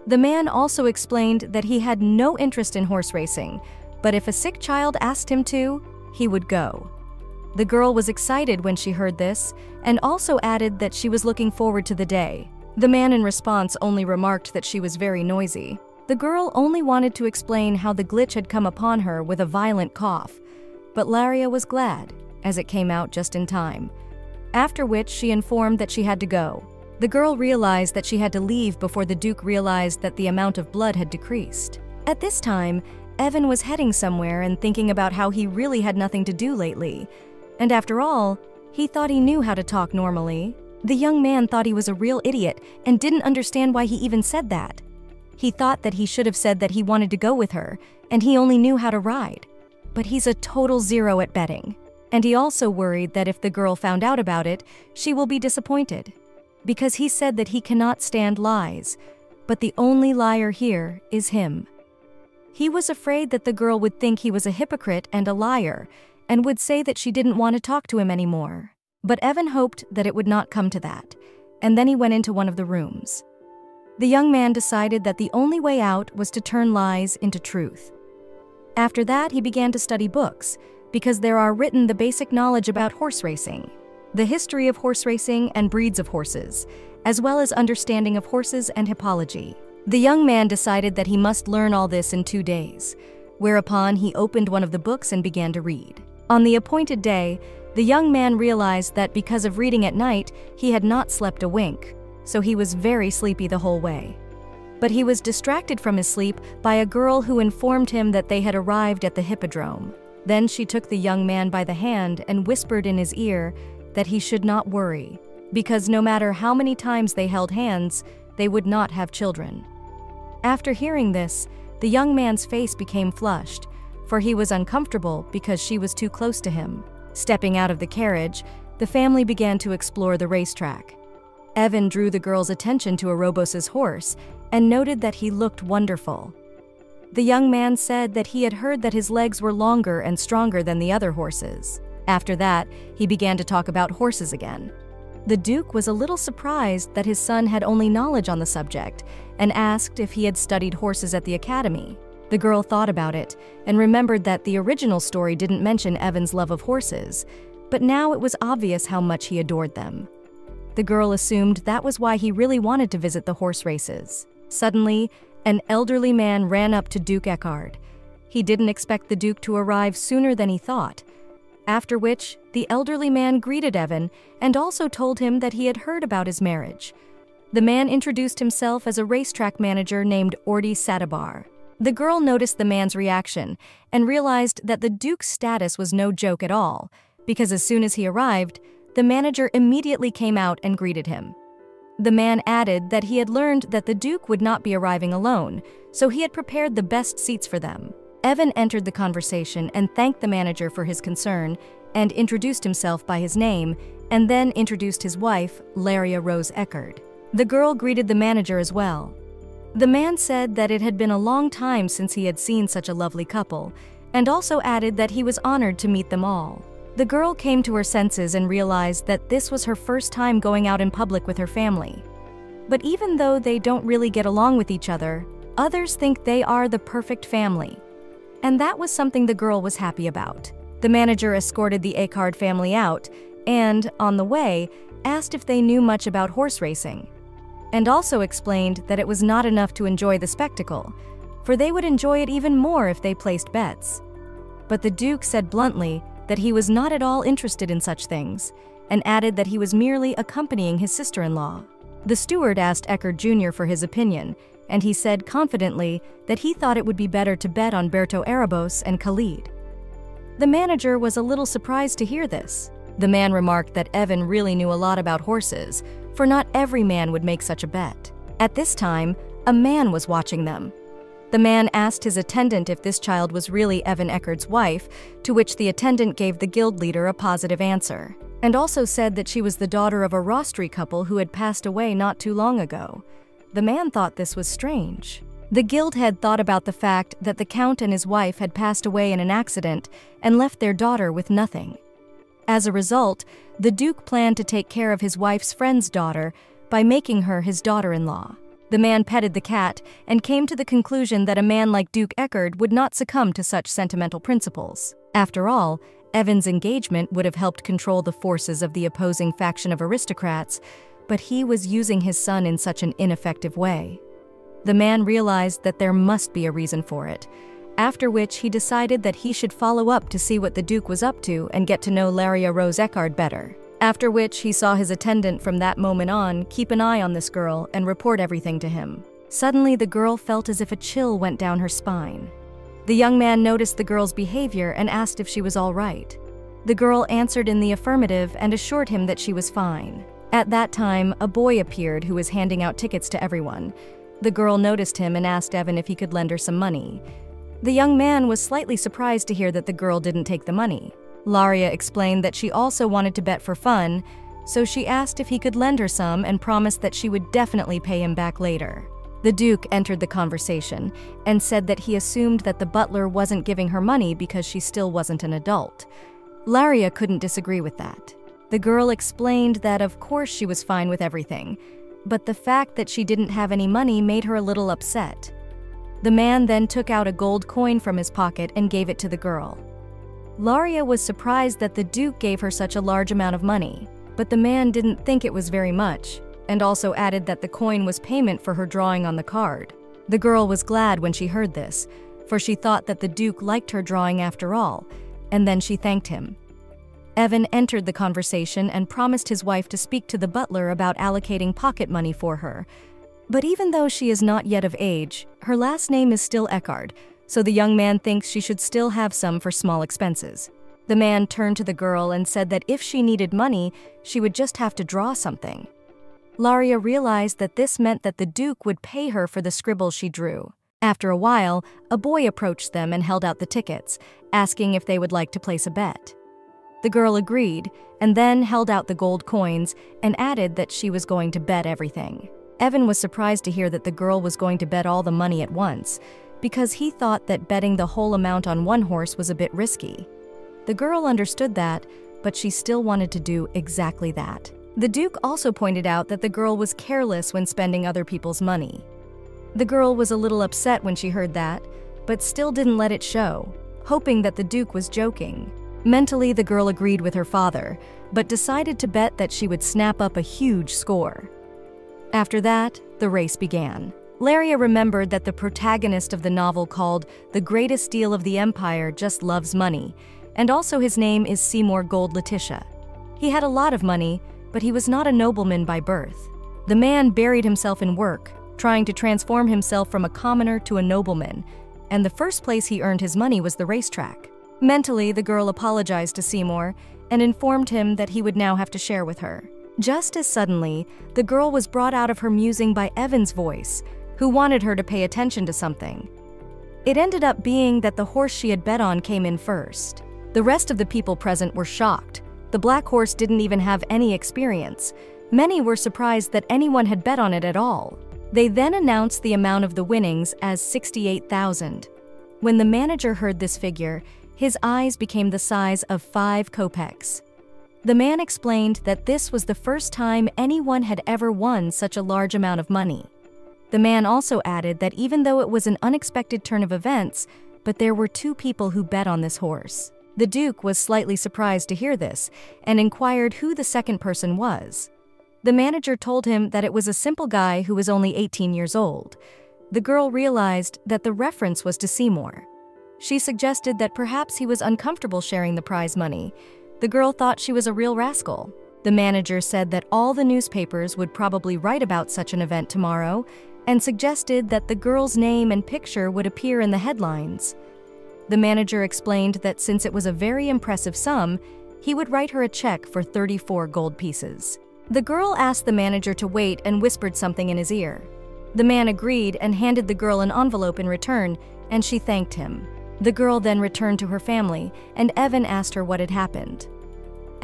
The man also explained that he had no interest in horse racing, but if a sick child asked him to, he would go. The girl was excited when she heard this and also added that she was looking forward to the day. The man in response only remarked that she was very noisy. The girl only wanted to explain how the glitch had come upon her with a violent cough, but Laria was glad, as it came out just in time. After which she informed that she had to go. The girl realized that she had to leave before the Duke realized that the amount of blood had decreased. At this time, Evan was heading somewhere and thinking about how he really had nothing to do lately. And after all, he thought he knew how to talk normally. The young man thought he was a real idiot and didn't understand why he even said that. He thought that he should have said that he wanted to go with her, and he only knew how to ride. But he's a total zero at betting. And he also worried that if the girl found out about it, she will be disappointed. Because he said that he cannot stand lies, but the only liar here is him. He was afraid that the girl would think he was a hypocrite and a liar, and would say that she didn't want to talk to him anymore. But Evan hoped that it would not come to that, and then he went into one of the rooms. The young man decided that the only way out was to turn lies into truth. After that, he began to study books, because there are written the basic knowledge about horse racing, the history of horse racing and breeds of horses, as well as understanding of horses and hippology. The young man decided that he must learn all this in two days, whereupon he opened one of the books and began to read. On the appointed day, the young man realized that because of reading at night, he had not slept a wink, so he was very sleepy the whole way. But he was distracted from his sleep by a girl who informed him that they had arrived at the hippodrome. Then she took the young man by the hand and whispered in his ear that he should not worry, because no matter how many times they held hands, they would not have children. After hearing this, the young man's face became flushed, for he was uncomfortable because she was too close to him. Stepping out of the carriage, the family began to explore the racetrack. Evan drew the girl's attention to Arobos's horse and noted that he looked wonderful. The young man said that he had heard that his legs were longer and stronger than the other horses. After that, he began to talk about horses again. The Duke was a little surprised that his son had only knowledge on the subject and asked if he had studied horses at the academy. The girl thought about it and remembered that the original story didn't mention Evan's love of horses, but now it was obvious how much he adored them. The girl assumed that was why he really wanted to visit the horse races. Suddenly, an elderly man ran up to Duke Eckard. He didn't expect the Duke to arrive sooner than he thought. After which, the elderly man greeted Evan and also told him that he had heard about his marriage. The man introduced himself as a racetrack manager named Ordi Sadabar. The girl noticed the man's reaction and realized that the Duke's status was no joke at all, because as soon as he arrived, the manager immediately came out and greeted him. The man added that he had learned that the Duke would not be arriving alone, so he had prepared the best seats for them. Evan entered the conversation and thanked the manager for his concern and introduced himself by his name, and then introduced his wife, Laria Rose Eckard. The girl greeted the manager as well. The man said that it had been a long time since he had seen such a lovely couple, and also added that he was honored to meet them all. The girl came to her senses and realized that this was her first time going out in public with her family. But even though they don't really get along with each other, others think they are the perfect family. And that was something the girl was happy about. The manager escorted the Eckard family out and, on the way, asked if they knew much about horse racing. And also explained that it was not enough to enjoy the spectacle, for they would enjoy it even more if they placed bets. But the Duke said bluntly that he was not at all interested in such things, and added that he was merely accompanying his sister in law. The steward asked Eckard Jr. for his opinion, and he said confidently that he thought it would be better to bet on Berto Arabos and Khalid. The manager was a little surprised to hear this. The man remarked that Evan really knew a lot about horses, for not every man would make such a bet. At this time, a man was watching them, the man asked his attendant if this child was really Evan Eckard's wife, to which the attendant gave the guild leader a positive answer, and also said that she was the daughter of a Rostri couple who had passed away not too long ago. The man thought this was strange. The guild head thought about the fact that the count and his wife had passed away in an accident and left their daughter with nothing. As a result, the Duke planned to take care of his wife's friend's daughter by making her his daughter in law. The man petted the cat and came to the conclusion that a man like Duke Eckard would not succumb to such sentimental principles. After all, Evan's engagement would have helped control the forces of the opposing faction of aristocrats, but he was using his son in such an ineffective way. The man realized that there must be a reason for it, after which he decided that he should follow up to see what the Duke was up to and get to know Laria Rose Eckard better. After which, he saw his attendant from that moment on keep an eye on this girl and report everything to him. Suddenly, the girl felt as if a chill went down her spine. The young man noticed the girl's behavior and asked if she was all right. The girl answered in the affirmative and assured him that she was fine. At that time, a boy appeared who was handing out tickets to everyone. The girl noticed him and asked Evan if he could lend her some money. The young man was slightly surprised to hear that the girl didn't take the money. Laria explained that she also wanted to bet for fun, so she asked if he could lend her some and promised that she would definitely pay him back later. The Duke entered the conversation and said that he assumed that the butler wasn't giving her money because she still wasn't an adult. Laria couldn't disagree with that. The girl explained that of course she was fine with everything, but the fact that she didn't have any money made her a little upset. The man then took out a gold coin from his pocket and gave it to the girl. Laria was surprised that the Duke gave her such a large amount of money, but the man didn't think it was very much, and also added that the coin was payment for her drawing on the card. The girl was glad when she heard this, for she thought that the Duke liked her drawing after all, and then she thanked him. Evan entered the conversation and promised his wife to speak to the butler about allocating pocket money for her. But even though she is not yet of age, her last name is still Eckard, so the young man thinks she should still have some for small expenses. The man turned to the girl and said that if she needed money, she would just have to draw something. Laria realized that this meant that the Duke would pay her for the scribbles she drew. After a while, a boy approached them and held out the tickets, asking if they would like to place a bet. The girl agreed, and then held out the gold coins and added that she was going to bet everything. Evan was surprised to hear that the girl was going to bet all the money at once, because he thought that betting the whole amount on one horse was a bit risky. The girl understood that, but she still wanted to do exactly that. The Duke also pointed out that the girl was careless when spending other people's money. The girl was a little upset when she heard that, but still didn't let it show, hoping that the Duke was joking. Mentally, the girl agreed with her father, but decided to bet that she would snap up a huge score. After that, the race began. Laria remembered that the protagonist of the novel called The Greatest Deal of the Empire just loves money, and also his name is Seymour Gold Letitia. He had a lot of money, but he was not a nobleman by birth. The man buried himself in work, trying to transform himself from a commoner to a nobleman, and the first place he earned his money was the racetrack. Mentally, the girl apologized to Seymour and informed him that he would now have to share with her. Just as suddenly, the girl was brought out of her musing by Evan's voice, who wanted her to pay attention to something. It ended up being that the horse she had bet on came in first. The rest of the people present were shocked, the black horse didn't even have any experience. Many were surprised that anyone had bet on it at all. They then announced the amount of the winnings as 68,000. When the manager heard this figure, his eyes became the size of five kopecks. The man explained that this was the first time anyone had ever won such a large amount of money. The man also added that even though it was an unexpected turn of events, but there were two people who bet on this horse. The Duke was slightly surprised to hear this and inquired who the second person was. The manager told him that it was a simple guy who was only 18 years old. The girl realized that the reference was to Seymour. She suggested that perhaps he was uncomfortable sharing the prize money. The girl thought she was a real rascal. The manager said that all the newspapers would probably write about such an event tomorrow and suggested that the girl's name and picture would appear in the headlines. The manager explained that since it was a very impressive sum, he would write her a check for 34 gold pieces. The girl asked the manager to wait and whispered something in his ear. The man agreed and handed the girl an envelope in return, and she thanked him. The girl then returned to her family, and Evan asked her what had happened.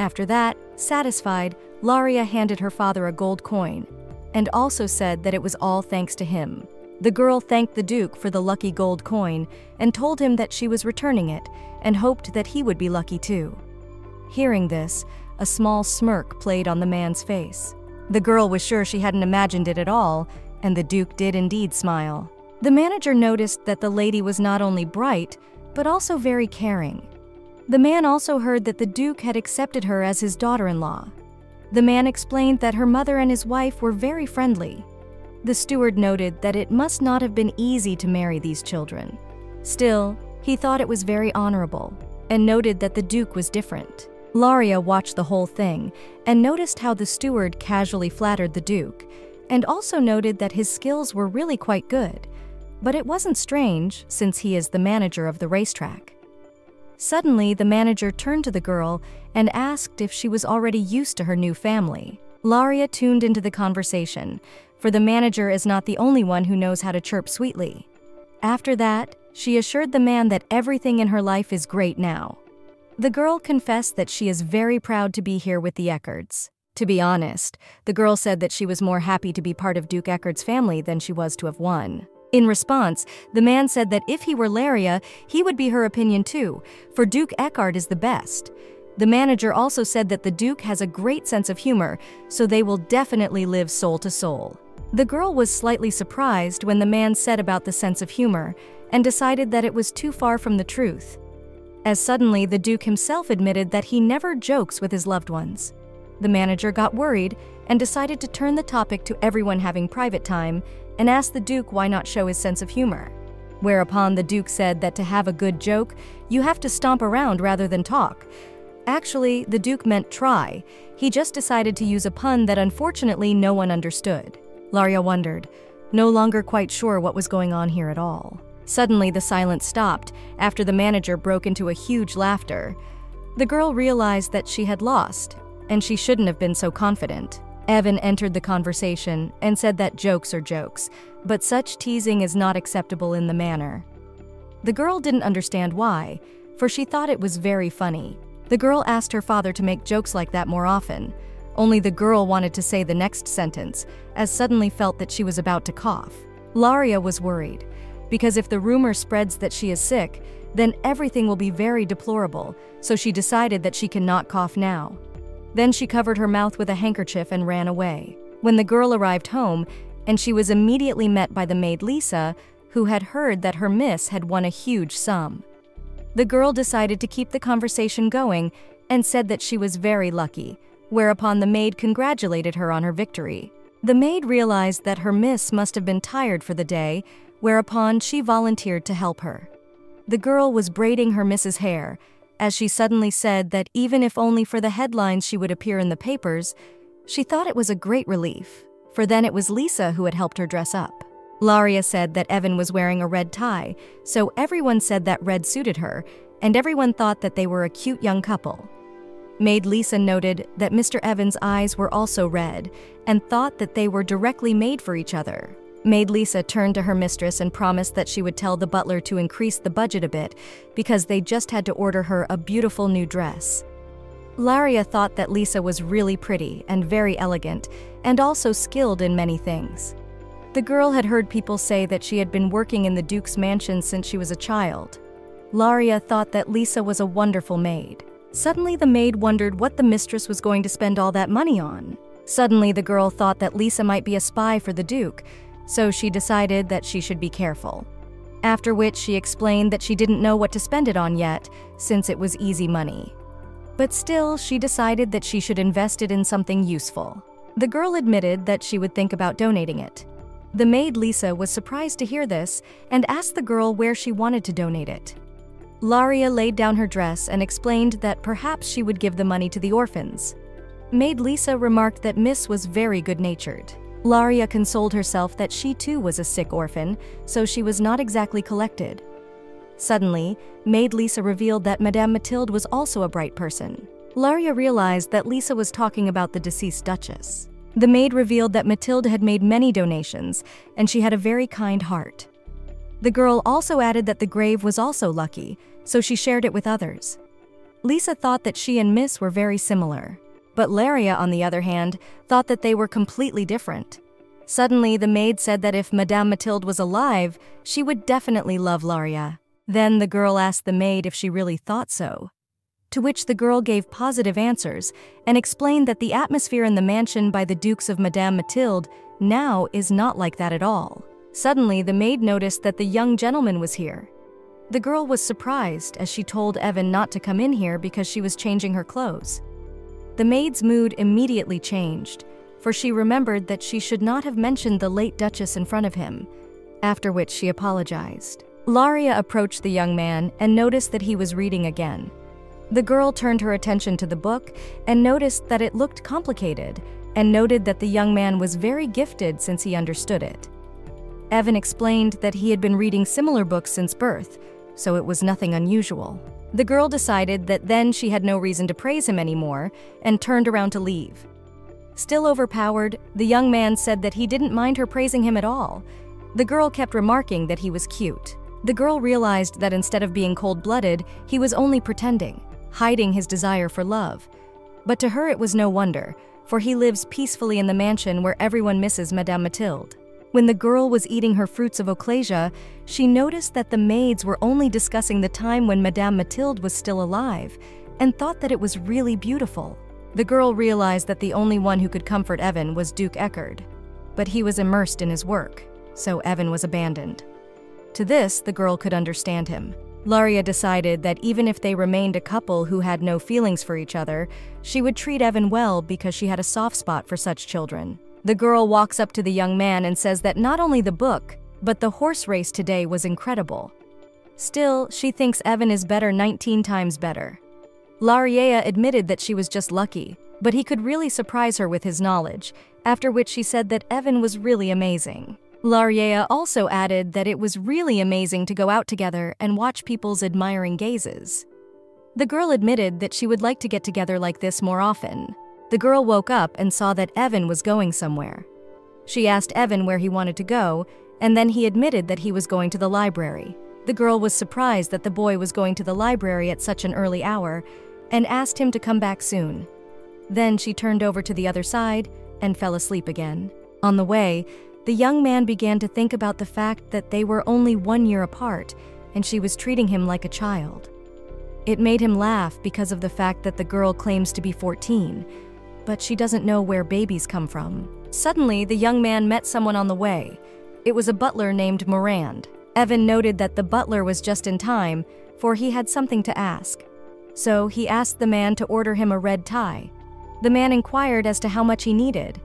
After that, satisfied, Laria handed her father a gold coin, and also said that it was all thanks to him. The girl thanked the Duke for the lucky gold coin and told him that she was returning it and hoped that he would be lucky too. Hearing this, a small smirk played on the man's face. The girl was sure she hadn't imagined it at all, and the Duke did indeed smile. The manager noticed that the lady was not only bright, but also very caring. The man also heard that the Duke had accepted her as his daughter in law. The man explained that her mother and his wife were very friendly the steward noted that it must not have been easy to marry these children. Still, he thought it was very honorable, and noted that the Duke was different. Laria watched the whole thing and noticed how the steward casually flattered the Duke, and also noted that his skills were really quite good. But it wasn't strange, since he is the manager of the racetrack. Suddenly, the manager turned to the girl and asked if she was already used to her new family. Laria tuned into the conversation, for the manager is not the only one who knows how to chirp sweetly. After that, she assured the man that everything in her life is great now. The girl confessed that she is very proud to be here with the Eckards. To be honest, the girl said that she was more happy to be part of Duke Eckard's family than she was to have won. In response, the man said that if he were Laria, he would be her opinion too, for Duke Eckard is the best. The manager also said that the Duke has a great sense of humor, so they will definitely live soul to soul. The girl was slightly surprised when the man said about the sense of humor and decided that it was too far from the truth. As suddenly, the Duke himself admitted that he never jokes with his loved ones. The manager got worried and decided to turn the topic to everyone having private time and asked the Duke why not show his sense of humor. Whereupon the Duke said that to have a good joke, you have to stomp around rather than talk. Actually, the Duke meant try. He just decided to use a pun that unfortunately no one understood. Laria wondered, no longer quite sure what was going on here at all. Suddenly, the silence stopped after the manager broke into a huge laughter. The girl realized that she had lost and she shouldn't have been so confident. Evan entered the conversation and said that jokes are jokes, but such teasing is not acceptable in the manner. The girl didn't understand why, for she thought it was very funny. The girl asked her father to make jokes like that more often. Only the girl wanted to say the next sentence, as suddenly felt that she was about to cough. Laria was worried, because if the rumor spreads that she is sick, then everything will be very deplorable, so she decided that she cannot cough now. Then she covered her mouth with a handkerchief and ran away. When the girl arrived home, and she was immediately met by the maid Lisa, who had heard that her miss had won a huge sum. The girl decided to keep the conversation going and said that she was very lucky, whereupon the maid congratulated her on her victory. The maid realized that her miss must have been tired for the day, whereupon she volunteered to help her. The girl was braiding her miss's hair as she suddenly said that even if only for the headlines she would appear in the papers, she thought it was a great relief, for then it was Lisa who had helped her dress up. Laria said that Evan was wearing a red tie, so everyone said that red suited her, and everyone thought that they were a cute young couple. Maid Lisa noted that Mr. Evans' eyes were also red and thought that they were directly made for each other, Maid Lisa turned to her mistress and promised that she would tell the butler to increase the budget a bit because they just had to order her a beautiful new dress. Laria thought that Lisa was really pretty and very elegant, and also skilled in many things. The girl had heard people say that she had been working in the Duke's mansion since she was a child. Laria thought that Lisa was a wonderful maid. Suddenly, the maid wondered what the mistress was going to spend all that money on. Suddenly, the girl thought that Lisa might be a spy for the Duke, so she decided that she should be careful. After which she explained that she didn't know what to spend it on yet, since it was easy money. But still, she decided that she should invest it in something useful. The girl admitted that she would think about donating it. The maid Lisa was surprised to hear this and asked the girl where she wanted to donate it. Laria laid down her dress and explained that perhaps she would give the money to the orphans. Maid Lisa remarked that Miss was very good natured. Laria consoled herself that she too was a sick orphan, so she was not exactly collected. Suddenly, maid Lisa revealed that Madame Mathilde was also a bright person. Laria realized that Lisa was talking about the deceased Duchess. The maid revealed that Mathilde had made many donations, and she had a very kind heart. The girl also added that the grave was also lucky, so she shared it with others. Lisa thought that she and Miss were very similar. But Laria, on the other hand, thought that they were completely different. Suddenly, the maid said that if Madame Mathilde was alive, she would definitely love Laria. Then the girl asked the maid if she really thought so. To which the girl gave positive answers and explained that the atmosphere in the mansion by the Dukes of Madame Mathilde now is not like that at all. Suddenly, the maid noticed that the young gentleman was here. The girl was surprised as she told Evan not to come in here because she was changing her clothes. The maid's mood immediately changed, for she remembered that she should not have mentioned the late Duchess in front of him, after which she apologized. Laria approached the young man and noticed that he was reading again. The girl turned her attention to the book and noticed that it looked complicated, and noted that the young man was very gifted since he understood it. Evan explained that he had been reading similar books since birth, so it was nothing unusual. The girl decided that then she had no reason to praise him anymore and turned around to leave. Still overpowered, the young man said that he didn't mind her praising him at all. The girl kept remarking that he was cute. The girl realized that instead of being cold blooded, he was only pretending, hiding his desire for love. But to her, it was no wonder, for he lives peacefully in the mansion where everyone misses Madame Mathilde. When the girl was eating her fruits of Ochlasia, she noticed that the maids were only discussing the time when Madame Mathilde was still alive and thought that it was really beautiful. The girl realized that the only one who could comfort Evan was Duke Eckard, but he was immersed in his work, so Evan was abandoned. To this, the girl could understand him. Laria decided that even if they remained a couple who had no feelings for each other, she would treat Evan well because she had a soft spot for such children. The girl walks up to the young man and says that not only the book, but the horse race today was incredible. Still, she thinks Evan is better 19 times better. Laria admitted that she was just lucky, but he could really surprise her with his knowledge, after which she said that Evan was really amazing. Laria also added that it was really amazing to go out together and watch people's admiring gazes. The girl admitted that she would like to get together like this more often, the girl woke up and saw that Evan was going somewhere. She asked Evan where he wanted to go, and then he admitted that he was going to the library. The girl was surprised that the boy was going to the library at such an early hour and asked him to come back soon. Then she turned over to the other side and fell asleep again. On the way, the young man began to think about the fact that they were only one year apart and she was treating him like a child. It made him laugh because of the fact that the girl claims to be 14, but she doesn't know where babies come from. Suddenly, the young man met someone on the way. It was a butler named Morand. Evan noted that the butler was just in time, for he had something to ask. So he asked the man to order him a red tie. The man inquired as to how much he needed.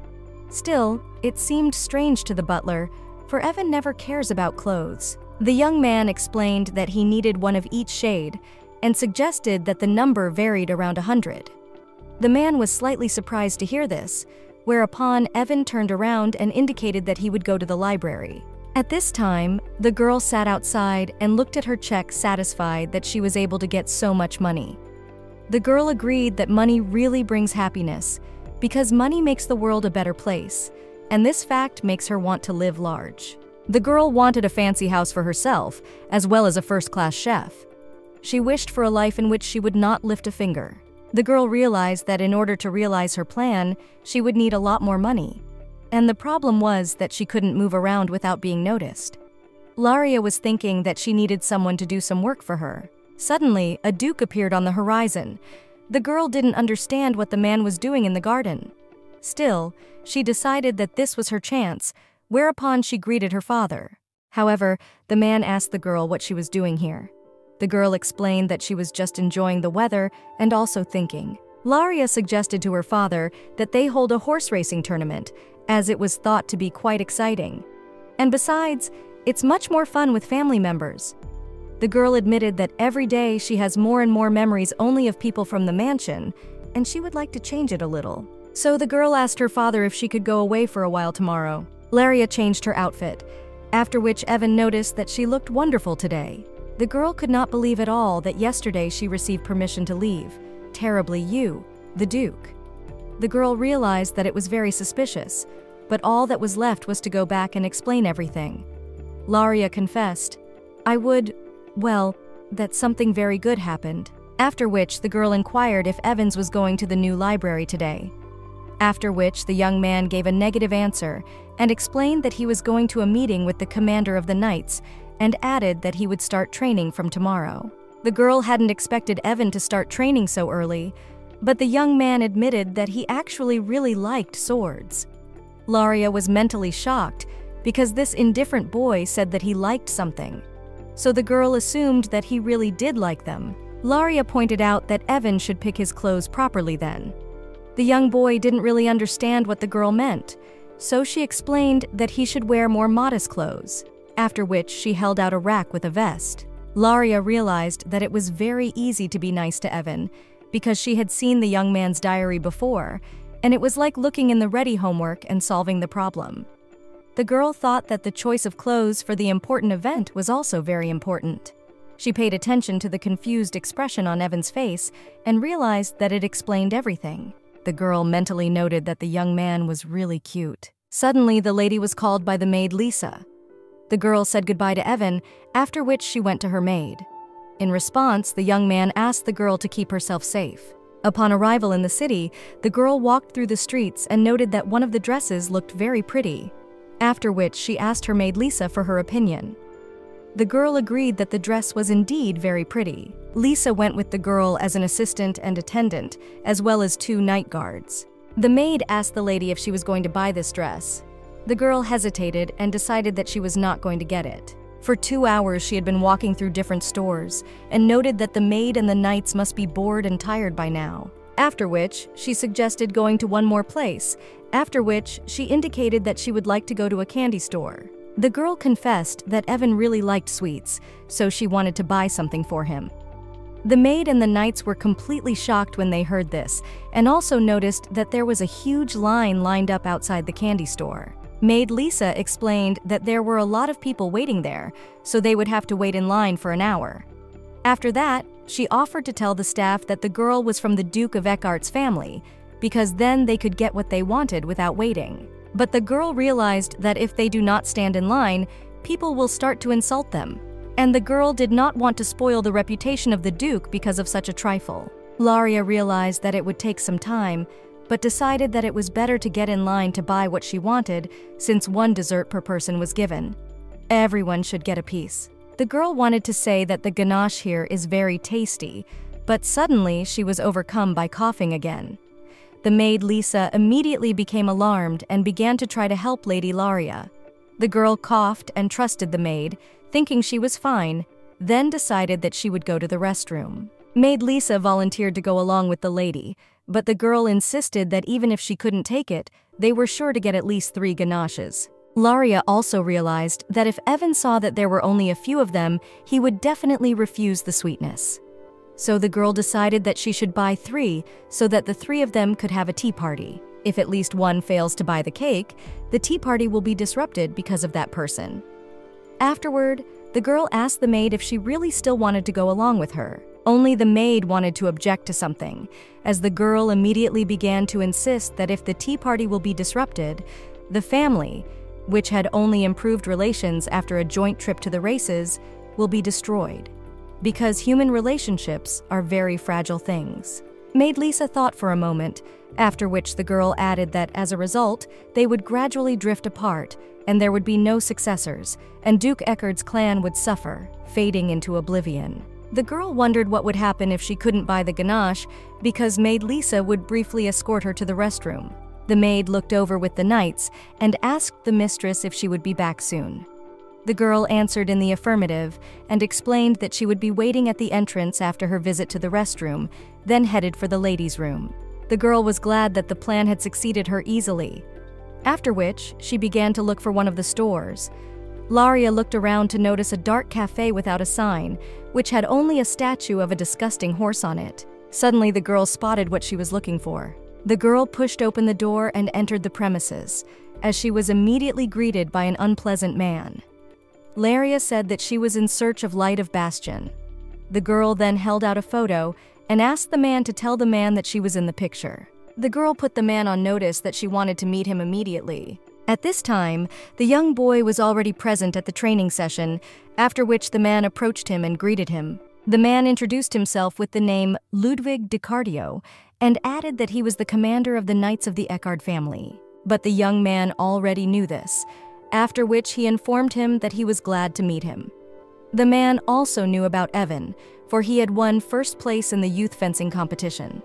Still, it seemed strange to the butler, for Evan never cares about clothes. The young man explained that he needed one of each shade and suggested that the number varied around a hundred. The man was slightly surprised to hear this, whereupon Evan turned around and indicated that he would go to the library. At this time, the girl sat outside and looked at her check satisfied that she was able to get so much money. The girl agreed that money really brings happiness because money makes the world a better place, and this fact makes her want to live large. The girl wanted a fancy house for herself, as well as a first class chef. She wished for a life in which she would not lift a finger. The girl realized that in order to realize her plan, she would need a lot more money. And the problem was that she couldn't move around without being noticed. Laria was thinking that she needed someone to do some work for her. Suddenly, a duke appeared on the horizon. The girl didn't understand what the man was doing in the garden. Still, she decided that this was her chance, whereupon she greeted her father. However, the man asked the girl what she was doing here. The girl explained that she was just enjoying the weather and also thinking. Laria suggested to her father that they hold a horse racing tournament, as it was thought to be quite exciting. And besides, it's much more fun with family members. The girl admitted that every day she has more and more memories only of people from the mansion, and she would like to change it a little. So the girl asked her father if she could go away for a while tomorrow. Laria changed her outfit, after which Evan noticed that she looked wonderful today. The girl could not believe at all that yesterday she received permission to leave. Terribly you, the Duke. The girl realized that it was very suspicious, but all that was left was to go back and explain everything. Laria confessed, I would, well, that something very good happened. After which, the girl inquired if Evans was going to the new library today. After which, the young man gave a negative answer and explained that he was going to a meeting with the commander of the Knights and added that he would start training from tomorrow. The girl hadn't expected Evan to start training so early, but the young man admitted that he actually really liked swords. Laria was mentally shocked because this indifferent boy said that he liked something. So the girl assumed that he really did like them. Laria pointed out that Evan should pick his clothes properly then. The young boy didn't really understand what the girl meant, so she explained that he should wear more modest clothes after which she held out a rack with a vest. Laria realized that it was very easy to be nice to Evan because she had seen the young man's diary before, and it was like looking in the ready homework and solving the problem. The girl thought that the choice of clothes for the important event was also very important. She paid attention to the confused expression on Evan's face and realized that it explained everything. The girl mentally noted that the young man was really cute. Suddenly, the lady was called by the maid Lisa. The girl said goodbye to Evan, after which she went to her maid. In response, the young man asked the girl to keep herself safe. Upon arrival in the city, the girl walked through the streets and noted that one of the dresses looked very pretty, after which she asked her maid Lisa for her opinion. The girl agreed that the dress was indeed very pretty. Lisa went with the girl as an assistant and attendant, as well as two night guards. The maid asked the lady if she was going to buy this dress. The girl hesitated and decided that she was not going to get it. For two hours, she had been walking through different stores and noted that the maid and the knights must be bored and tired by now. After which, she suggested going to one more place, after which, she indicated that she would like to go to a candy store. The girl confessed that Evan really liked sweets, so she wanted to buy something for him. The maid and the knights were completely shocked when they heard this, and also noticed that there was a huge line lined up outside the candy store. Maid Lisa explained that there were a lot of people waiting there, so they would have to wait in line for an hour. After that, she offered to tell the staff that the girl was from the Duke of Eckard's family, because then they could get what they wanted without waiting. But the girl realized that if they do not stand in line, people will start to insult them. And the girl did not want to spoil the reputation of the Duke because of such a trifle. Laria realized that it would take some time, but decided that it was better to get in line to buy what she wanted since one dessert per person was given. Everyone should get a piece. The girl wanted to say that the ganache here is very tasty, but suddenly she was overcome by coughing again. The maid Lisa immediately became alarmed and began to try to help Lady Laria. The girl coughed and trusted the maid, thinking she was fine, then decided that she would go to the restroom. Maid Lisa volunteered to go along with the lady, but the girl insisted that even if she couldn't take it, they were sure to get at least three ganaches. Laria also realized that if Evan saw that there were only a few of them, he would definitely refuse the sweetness. So the girl decided that she should buy three so that the three of them could have a tea party. If at least one fails to buy the cake, the tea party will be disrupted because of that person. Afterward, the girl asked the maid if she really still wanted to go along with her. Only the maid wanted to object to something, as the girl immediately began to insist that if the tea party will be disrupted, the family, which had only improved relations after a joint trip to the races, will be destroyed because human relationships are very fragile things. Maid Lisa thought for a moment, after which the girl added that as a result, they would gradually drift apart and there would be no successors, and Duke Eckard's clan would suffer, fading into oblivion. The girl wondered what would happen if she couldn't buy the ganache because Maid Lisa would briefly escort her to the restroom. The maid looked over with the knights and asked the mistress if she would be back soon. The girl answered in the affirmative and explained that she would be waiting at the entrance after her visit to the restroom, then headed for the ladies' room. The girl was glad that the plan had succeeded her easily. After which, she began to look for one of the stores. Laria looked around to notice a dark cafe without a sign, which had only a statue of a disgusting horse on it. Suddenly, the girl spotted what she was looking for. The girl pushed open the door and entered the premises, as she was immediately greeted by an unpleasant man. Laria said that she was in search of Light of Bastion. The girl then held out a photo and asked the man to tell the man that she was in the picture. The girl put the man on notice that she wanted to meet him immediately. At this time, the young boy was already present at the training session, after which the man approached him and greeted him. The man introduced himself with the name Ludwig Dicardio and added that he was the commander of the Knights of the Eckard family. But the young man already knew this, after which he informed him that he was glad to meet him. The man also knew about Evan, for he had won first place in the youth fencing competition.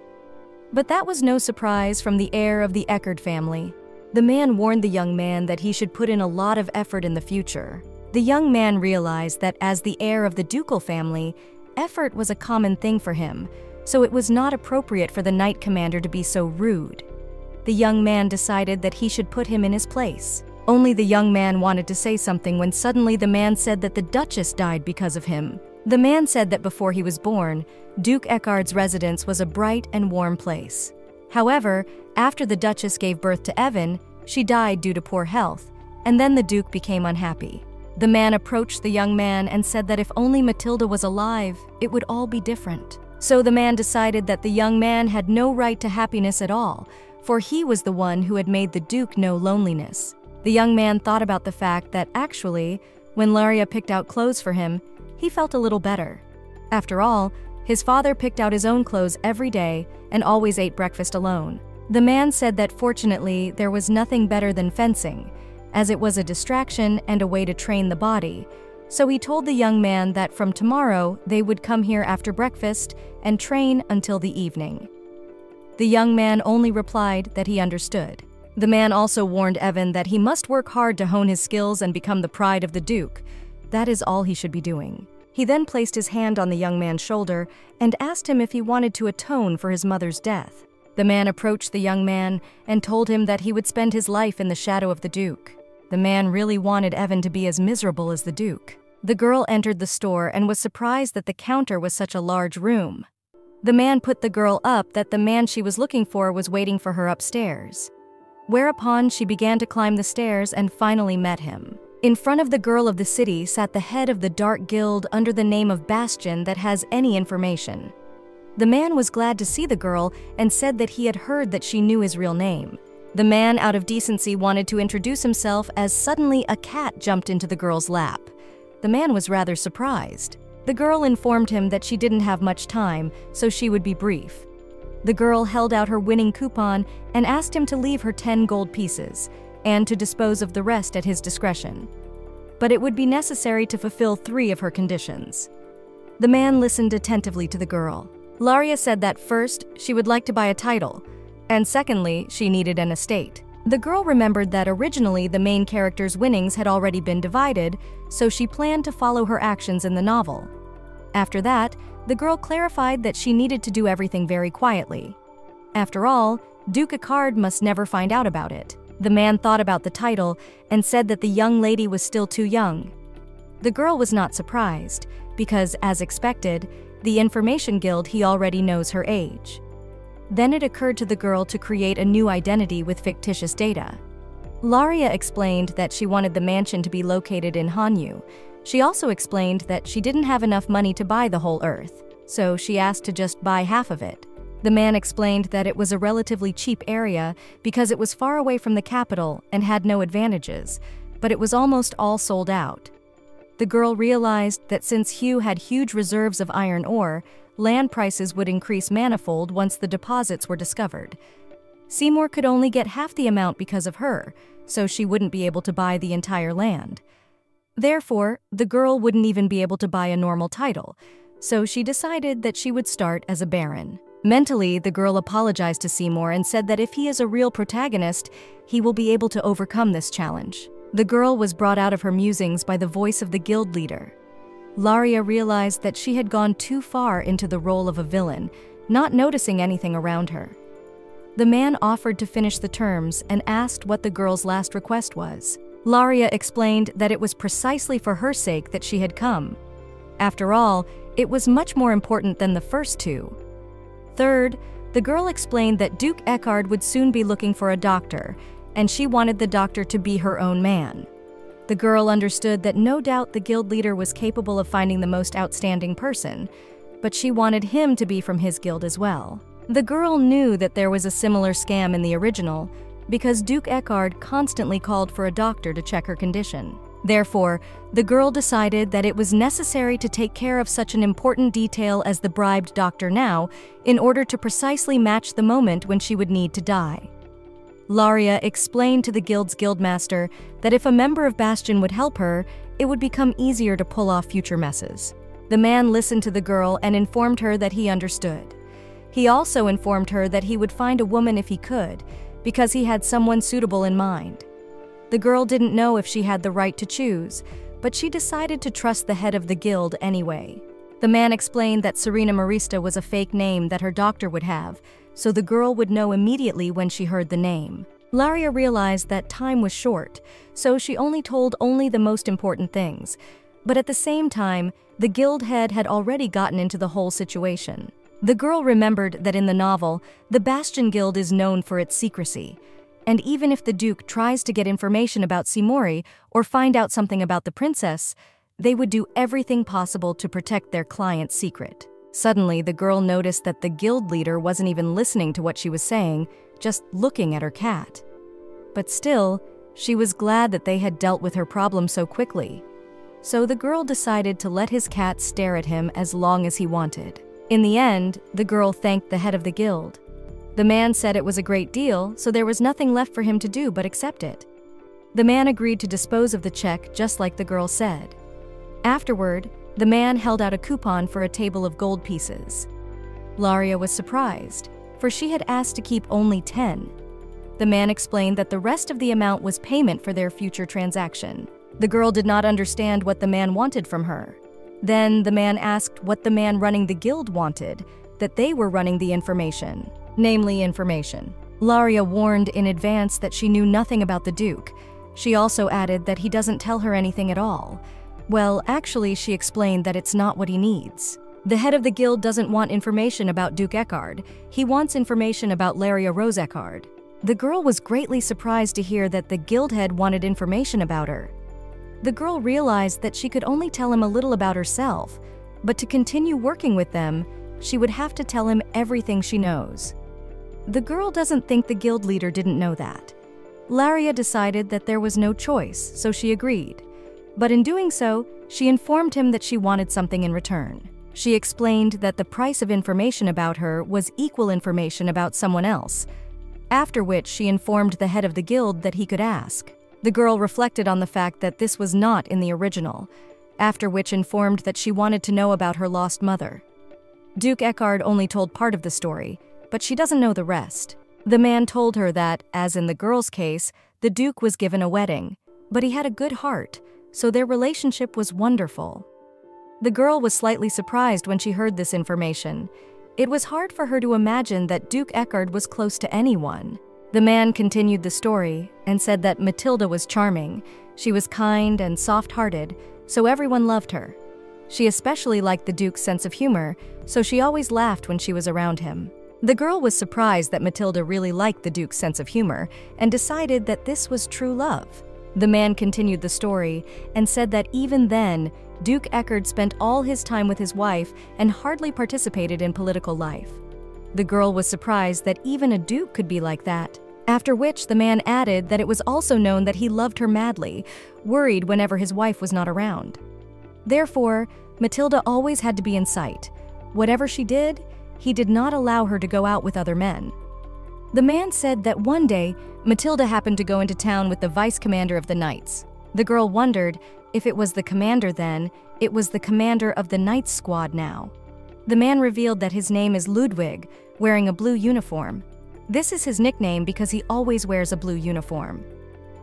But that was no surprise from the heir of the Eckard family. The man warned the young man that he should put in a lot of effort in the future. The young man realized that as the heir of the ducal family, effort was a common thing for him, so it was not appropriate for the knight commander to be so rude. The young man decided that he should put him in his place. Only the young man wanted to say something when suddenly the man said that the Duchess died because of him. The man said that before he was born, Duke Eckard's residence was a bright and warm place. However, after the Duchess gave birth to Evan, she died due to poor health, and then the Duke became unhappy. The man approached the young man and said that if only Matilda was alive, it would all be different. So the man decided that the young man had no right to happiness at all, for he was the one who had made the Duke know loneliness. The young man thought about the fact that actually, when Laria picked out clothes for him, he felt a little better. After all, his father picked out his own clothes every day and always ate breakfast alone. The man said that fortunately there was nothing better than fencing, as it was a distraction and a way to train the body, so he told the young man that from tomorrow they would come here after breakfast and train until the evening. The young man only replied that he understood. The man also warned Evan that he must work hard to hone his skills and become the pride of the Duke. That is all he should be doing. He then placed his hand on the young man's shoulder and asked him if he wanted to atone for his mother's death. The man approached the young man and told him that he would spend his life in the shadow of the Duke. The man really wanted Evan to be as miserable as the Duke. The girl entered the store and was surprised that the counter was such a large room. The man put the girl up that the man she was looking for was waiting for her upstairs. Whereupon she began to climb the stairs and finally met him. In front of the girl of the city sat the head of the Dark Guild under the name of Bastion that has any information. The man was glad to see the girl and said that he had heard that she knew his real name. The man, out of decency, wanted to introduce himself as suddenly a cat jumped into the girl's lap. The man was rather surprised. The girl informed him that she didn't have much time, so she would be brief. The girl held out her winning coupon and asked him to leave her 10 gold pieces and to dispose of the rest at his discretion. But it would be necessary to fulfill three of her conditions. The man listened attentively to the girl. Laria said that first, she would like to buy a title, and secondly, she needed an estate. The girl remembered that originally the main character's winnings had already been divided, so she planned to follow her actions in the novel. After that, the girl clarified that she needed to do everything very quietly. After all, Duke Eckard must never find out about it. The man thought about the title and said that the young lady was still too young. The girl was not surprised, because, as expected, the Information Guild he already knows her age. Then it occurred to the girl to create a new identity with fictitious data. Laria explained that she wanted the mansion to be located in Hanyu. She also explained that she didn't have enough money to buy the whole Earth, so she asked to just buy half of it. The man explained that it was a relatively cheap area because it was far away from the capital and had no advantages, but it was almost all sold out. The girl realized that since Hugh had huge reserves of iron ore, land prices would increase manifold once the deposits were discovered. Seymour could only get half the amount because of her, so she wouldn't be able to buy the entire land. Therefore, the girl wouldn't even be able to buy a normal title, so she decided that she would start as a baron. Mentally, the girl apologized to Seymour and said that if he is a real protagonist, he will be able to overcome this challenge. The girl was brought out of her musings by the voice of the guild leader. Laria realized that she had gone too far into the role of a villain, not noticing anything around her. The man offered to finish the terms and asked what the girl's last request was. Laria explained that it was precisely for her sake that she had come. After all, it was much more important than the first two. Third, the girl explained that Duke Eckard would soon be looking for a doctor, and she wanted the doctor to be her own man. The girl understood that no doubt the guild leader was capable of finding the most outstanding person, but she wanted him to be from his guild as well. The girl knew that there was a similar scam in the original because Duke Eckard constantly called for a doctor to check her condition. Therefore, the girl decided that it was necessary to take care of such an important detail as the bribed doctor now in order to precisely match the moment when she would need to die. Laria explained to the guild's guildmaster that if a member of Bastion would help her, it would become easier to pull off future messes. The man listened to the girl and informed her that he understood. He also informed her that he would find a woman if he could, because he had someone suitable in mind. The girl didn't know if she had the right to choose, but she decided to trust the head of the guild anyway. The man explained that Serena Marista was a fake name that her doctor would have, so the girl would know immediately when she heard the name. Laria realized that time was short, so she only told only the most important things. But at the same time, the guild head had already gotten into the whole situation. The girl remembered that in the novel, the Bastion Guild is known for its secrecy. And even if the Duke tries to get information about Simori or find out something about the princess, they would do everything possible to protect their client's secret. Suddenly, the girl noticed that the guild leader wasn't even listening to what she was saying, just looking at her cat. But still, she was glad that they had dealt with her problem so quickly. So the girl decided to let his cat stare at him as long as he wanted. In the end, the girl thanked the head of the guild. The man said it was a great deal, so there was nothing left for him to do but accept it. The man agreed to dispose of the check just like the girl said. Afterward, the man held out a coupon for a table of gold pieces. Laria was surprised, for she had asked to keep only 10. The man explained that the rest of the amount was payment for their future transaction. The girl did not understand what the man wanted from her. Then the man asked what the man running the guild wanted, that they were running the information, namely information. Laria warned in advance that she knew nothing about the Duke. She also added that he doesn't tell her anything at all, well, actually, she explained that it's not what he needs. The head of the guild doesn't want information about Duke Eckard. He wants information about Laria Rose Eckard. The girl was greatly surprised to hear that the guild head wanted information about her. The girl realized that she could only tell him a little about herself, but to continue working with them, she would have to tell him everything she knows. The girl doesn't think the guild leader didn't know that. Laria decided that there was no choice, so she agreed. But in doing so, she informed him that she wanted something in return. She explained that the price of information about her was equal information about someone else, after which she informed the head of the guild that he could ask. The girl reflected on the fact that this was not in the original, after which informed that she wanted to know about her lost mother. Duke Eckard only told part of the story, but she doesn't know the rest. The man told her that, as in the girl's case, the Duke was given a wedding, but he had a good heart, so their relationship was wonderful. The girl was slightly surprised when she heard this information. It was hard for her to imagine that Duke Eckard was close to anyone. The man continued the story and said that Matilda was charming. She was kind and soft hearted, so everyone loved her. She especially liked the Duke's sense of humor, so she always laughed when she was around him. The girl was surprised that Matilda really liked the Duke's sense of humor and decided that this was true love. The man continued the story and said that even then, Duke Eckard spent all his time with his wife and hardly participated in political life. The girl was surprised that even a duke could be like that, after which the man added that it was also known that he loved her madly, worried whenever his wife was not around. Therefore, Matilda always had to be in sight. Whatever she did, he did not allow her to go out with other men. The man said that one day, Matilda happened to go into town with the vice commander of the Knights. The girl wondered if it was the commander then, it was the commander of the Knights squad now. The man revealed that his name is Ludwig, wearing a blue uniform. This is his nickname because he always wears a blue uniform.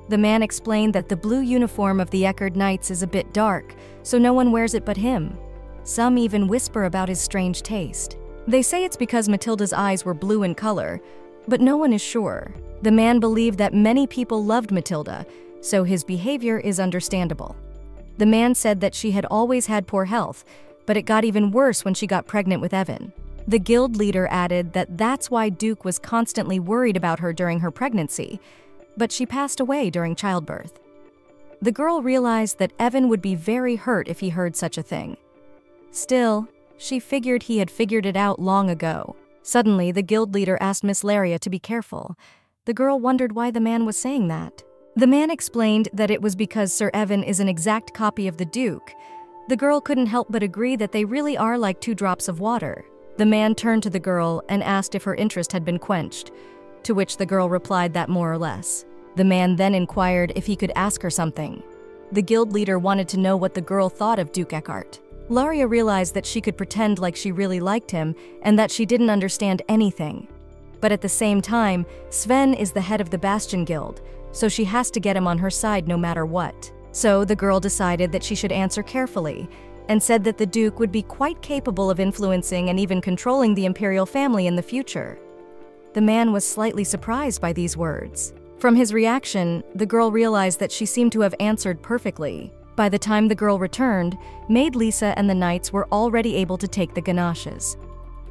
The man explained that the blue uniform of the Eckard Knights is a bit dark, so no one wears it but him. Some even whisper about his strange taste. They say it's because Matilda's eyes were blue in color, but no one is sure. The man believed that many people loved Matilda, so his behavior is understandable. The man said that she had always had poor health, but it got even worse when she got pregnant with Evan. The guild leader added that that's why Duke was constantly worried about her during her pregnancy, but she passed away during childbirth. The girl realized that Evan would be very hurt if he heard such a thing. Still, she figured he had figured it out long ago. Suddenly, the guild leader asked Miss Laria to be careful. The girl wondered why the man was saying that. The man explained that it was because Sir Evan is an exact copy of the Duke. The girl couldn't help but agree that they really are like two drops of water. The man turned to the girl and asked if her interest had been quenched, to which the girl replied that more or less. The man then inquired if he could ask her something. The guild leader wanted to know what the girl thought of Duke Eckard. Laria realized that she could pretend like she really liked him and that she didn't understand anything. But at the same time, Sven is the head of the Bastion Guild, so she has to get him on her side no matter what. So the girl decided that she should answer carefully and said that the Duke would be quite capable of influencing and even controlling the imperial family in the future. The man was slightly surprised by these words. From his reaction, the girl realized that she seemed to have answered perfectly. By the time the girl returned, Maid Lisa and the knights were already able to take the ganaches.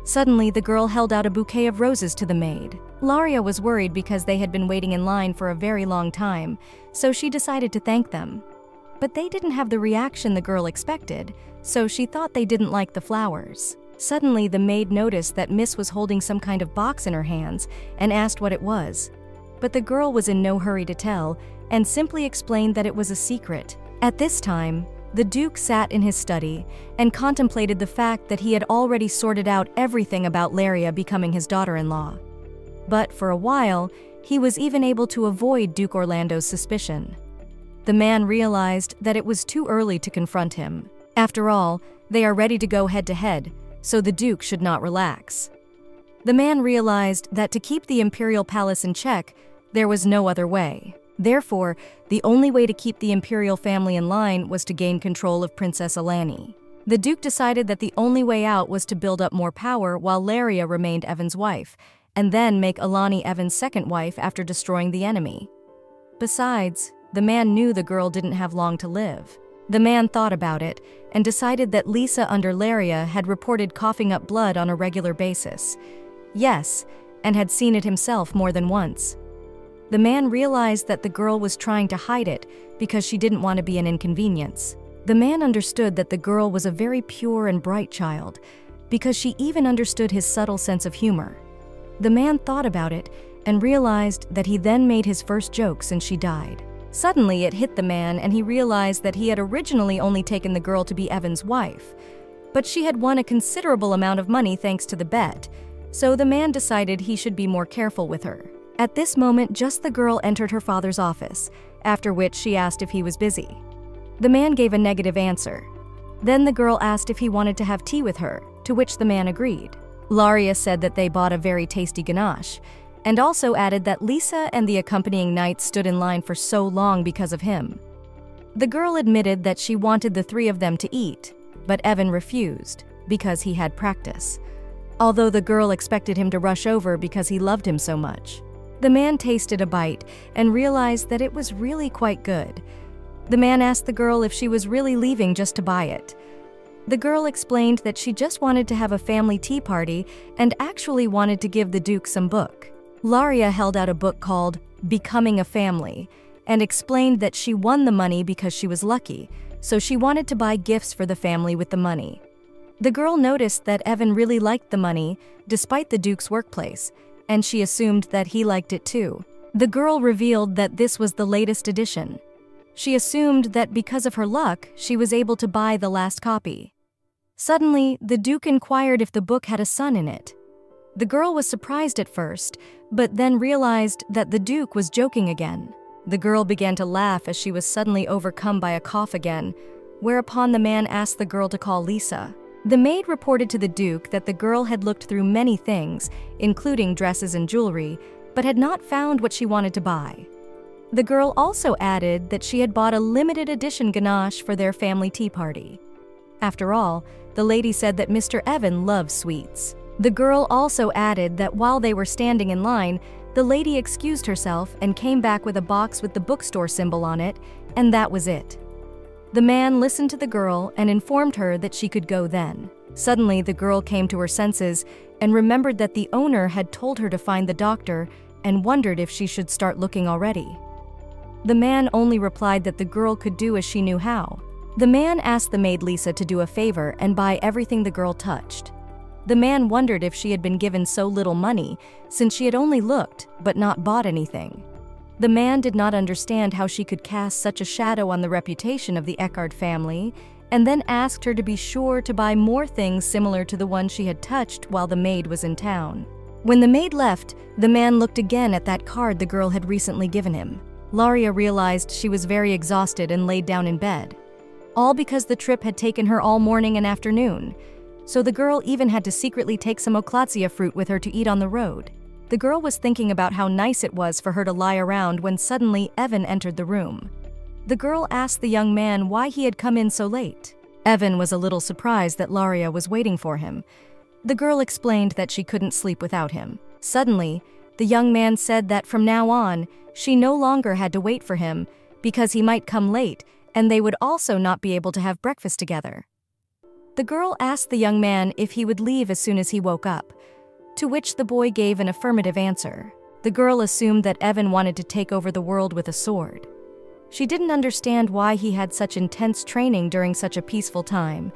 Suddenly, the girl held out a bouquet of roses to the maid. Laria was worried because they had been waiting in line for a very long time, so she decided to thank them. But they didn't have the reaction the girl expected, so she thought they didn't like the flowers. Suddenly, the maid noticed that Miss was holding some kind of box in her hands and asked what it was. But the girl was in no hurry to tell and simply explained that it was a secret. At this time, the Duke sat in his study and contemplated the fact that he had already sorted out everything about Laria becoming his daughter in law. But for a while, he was even able to avoid Duke Orlando's suspicion. The man realized that it was too early to confront him. After all, they are ready to go head to head, so the Duke should not relax. The man realized that to keep the Imperial Palace in check, there was no other way. Therefore, the only way to keep the Imperial family in line was to gain control of Princess Alani. The Duke decided that the only way out was to build up more power while Laria remained Evan's wife, and then make Alani Evan's second wife after destroying the enemy. Besides, the man knew the girl didn't have long to live. The man thought about it and decided that Lisa under Laria had reported coughing up blood on a regular basis. Yes, and had seen it himself more than once. The man realized that the girl was trying to hide it because she didn't want to be an inconvenience. The man understood that the girl was a very pure and bright child because she even understood his subtle sense of humor. The man thought about it and realized that he then made his first joke since she died. Suddenly, it hit the man, and he realized that he had originally only taken the girl to be Evan's wife. But she had won a considerable amount of money thanks to the bet, so the man decided he should be more careful with her. At this moment, just the girl entered her father's office, after which she asked if he was busy. The man gave a negative answer. Then the girl asked if he wanted to have tea with her, to which the man agreed. Laria said that they bought a very tasty ganache, and also added that Lisa and the accompanying knights stood in line for so long because of him. The girl admitted that she wanted the three of them to eat, but Evan refused because he had practice, although the girl expected him to rush over because he loved him so much. The man tasted a bite and realized that it was really quite good. The man asked the girl if she was really leaving just to buy it. The girl explained that she just wanted to have a family tea party and actually wanted to give the Duke some book. Laria held out a book called Becoming a Family and explained that she won the money because she was lucky, so she wanted to buy gifts for the family with the money. The girl noticed that Evan really liked the money, despite the Duke's workplace, and she assumed that he liked it too. The girl revealed that this was the latest edition. She assumed that because of her luck, she was able to buy the last copy. Suddenly, the Duke inquired if the book had a son in it. The girl was surprised at first, but then realized that the Duke was joking again. The girl began to laugh as she was suddenly overcome by a cough again, whereupon the man asked the girl to call Lisa. The maid reported to the Duke that the girl had looked through many things, including dresses and jewelry, but had not found what she wanted to buy. The girl also added that she had bought a limited edition ganache for their family tea party. After all, the lady said that Mr. Evan loves sweets. The girl also added that while they were standing in line, the lady excused herself and came back with a box with the bookstore symbol on it, and that was it. The man listened to the girl and informed her that she could go then. Suddenly, the girl came to her senses and remembered that the owner had told her to find the doctor and wondered if she should start looking already. The man only replied that the girl could do as she knew how. The man asked the maid Lisa to do a favor and buy everything the girl touched. The man wondered if she had been given so little money, since she had only looked, but not bought anything. The man did not understand how she could cast such a shadow on the reputation of the Eckard family, and then asked her to be sure to buy more things similar to the one she had touched while the maid was in town. When the maid left, the man looked again at that card the girl had recently given him. Laria realized she was very exhausted and laid down in bed. All because the trip had taken her all morning and afternoon so the girl even had to secretly take some Ochlasia fruit with her to eat on the road. The girl was thinking about how nice it was for her to lie around when suddenly Evan entered the room. The girl asked the young man why he had come in so late. Evan was a little surprised that Laria was waiting for him. The girl explained that she couldn't sleep without him. Suddenly, the young man said that from now on, she no longer had to wait for him because he might come late and they would also not be able to have breakfast together. The girl asked the young man if he would leave as soon as he woke up, to which the boy gave an affirmative answer. The girl assumed that Evan wanted to take over the world with a sword. She didn't understand why he had such intense training during such a peaceful time,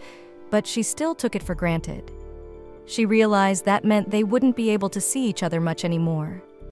but she still took it for granted. She realized that meant they wouldn't be able to see each other much anymore.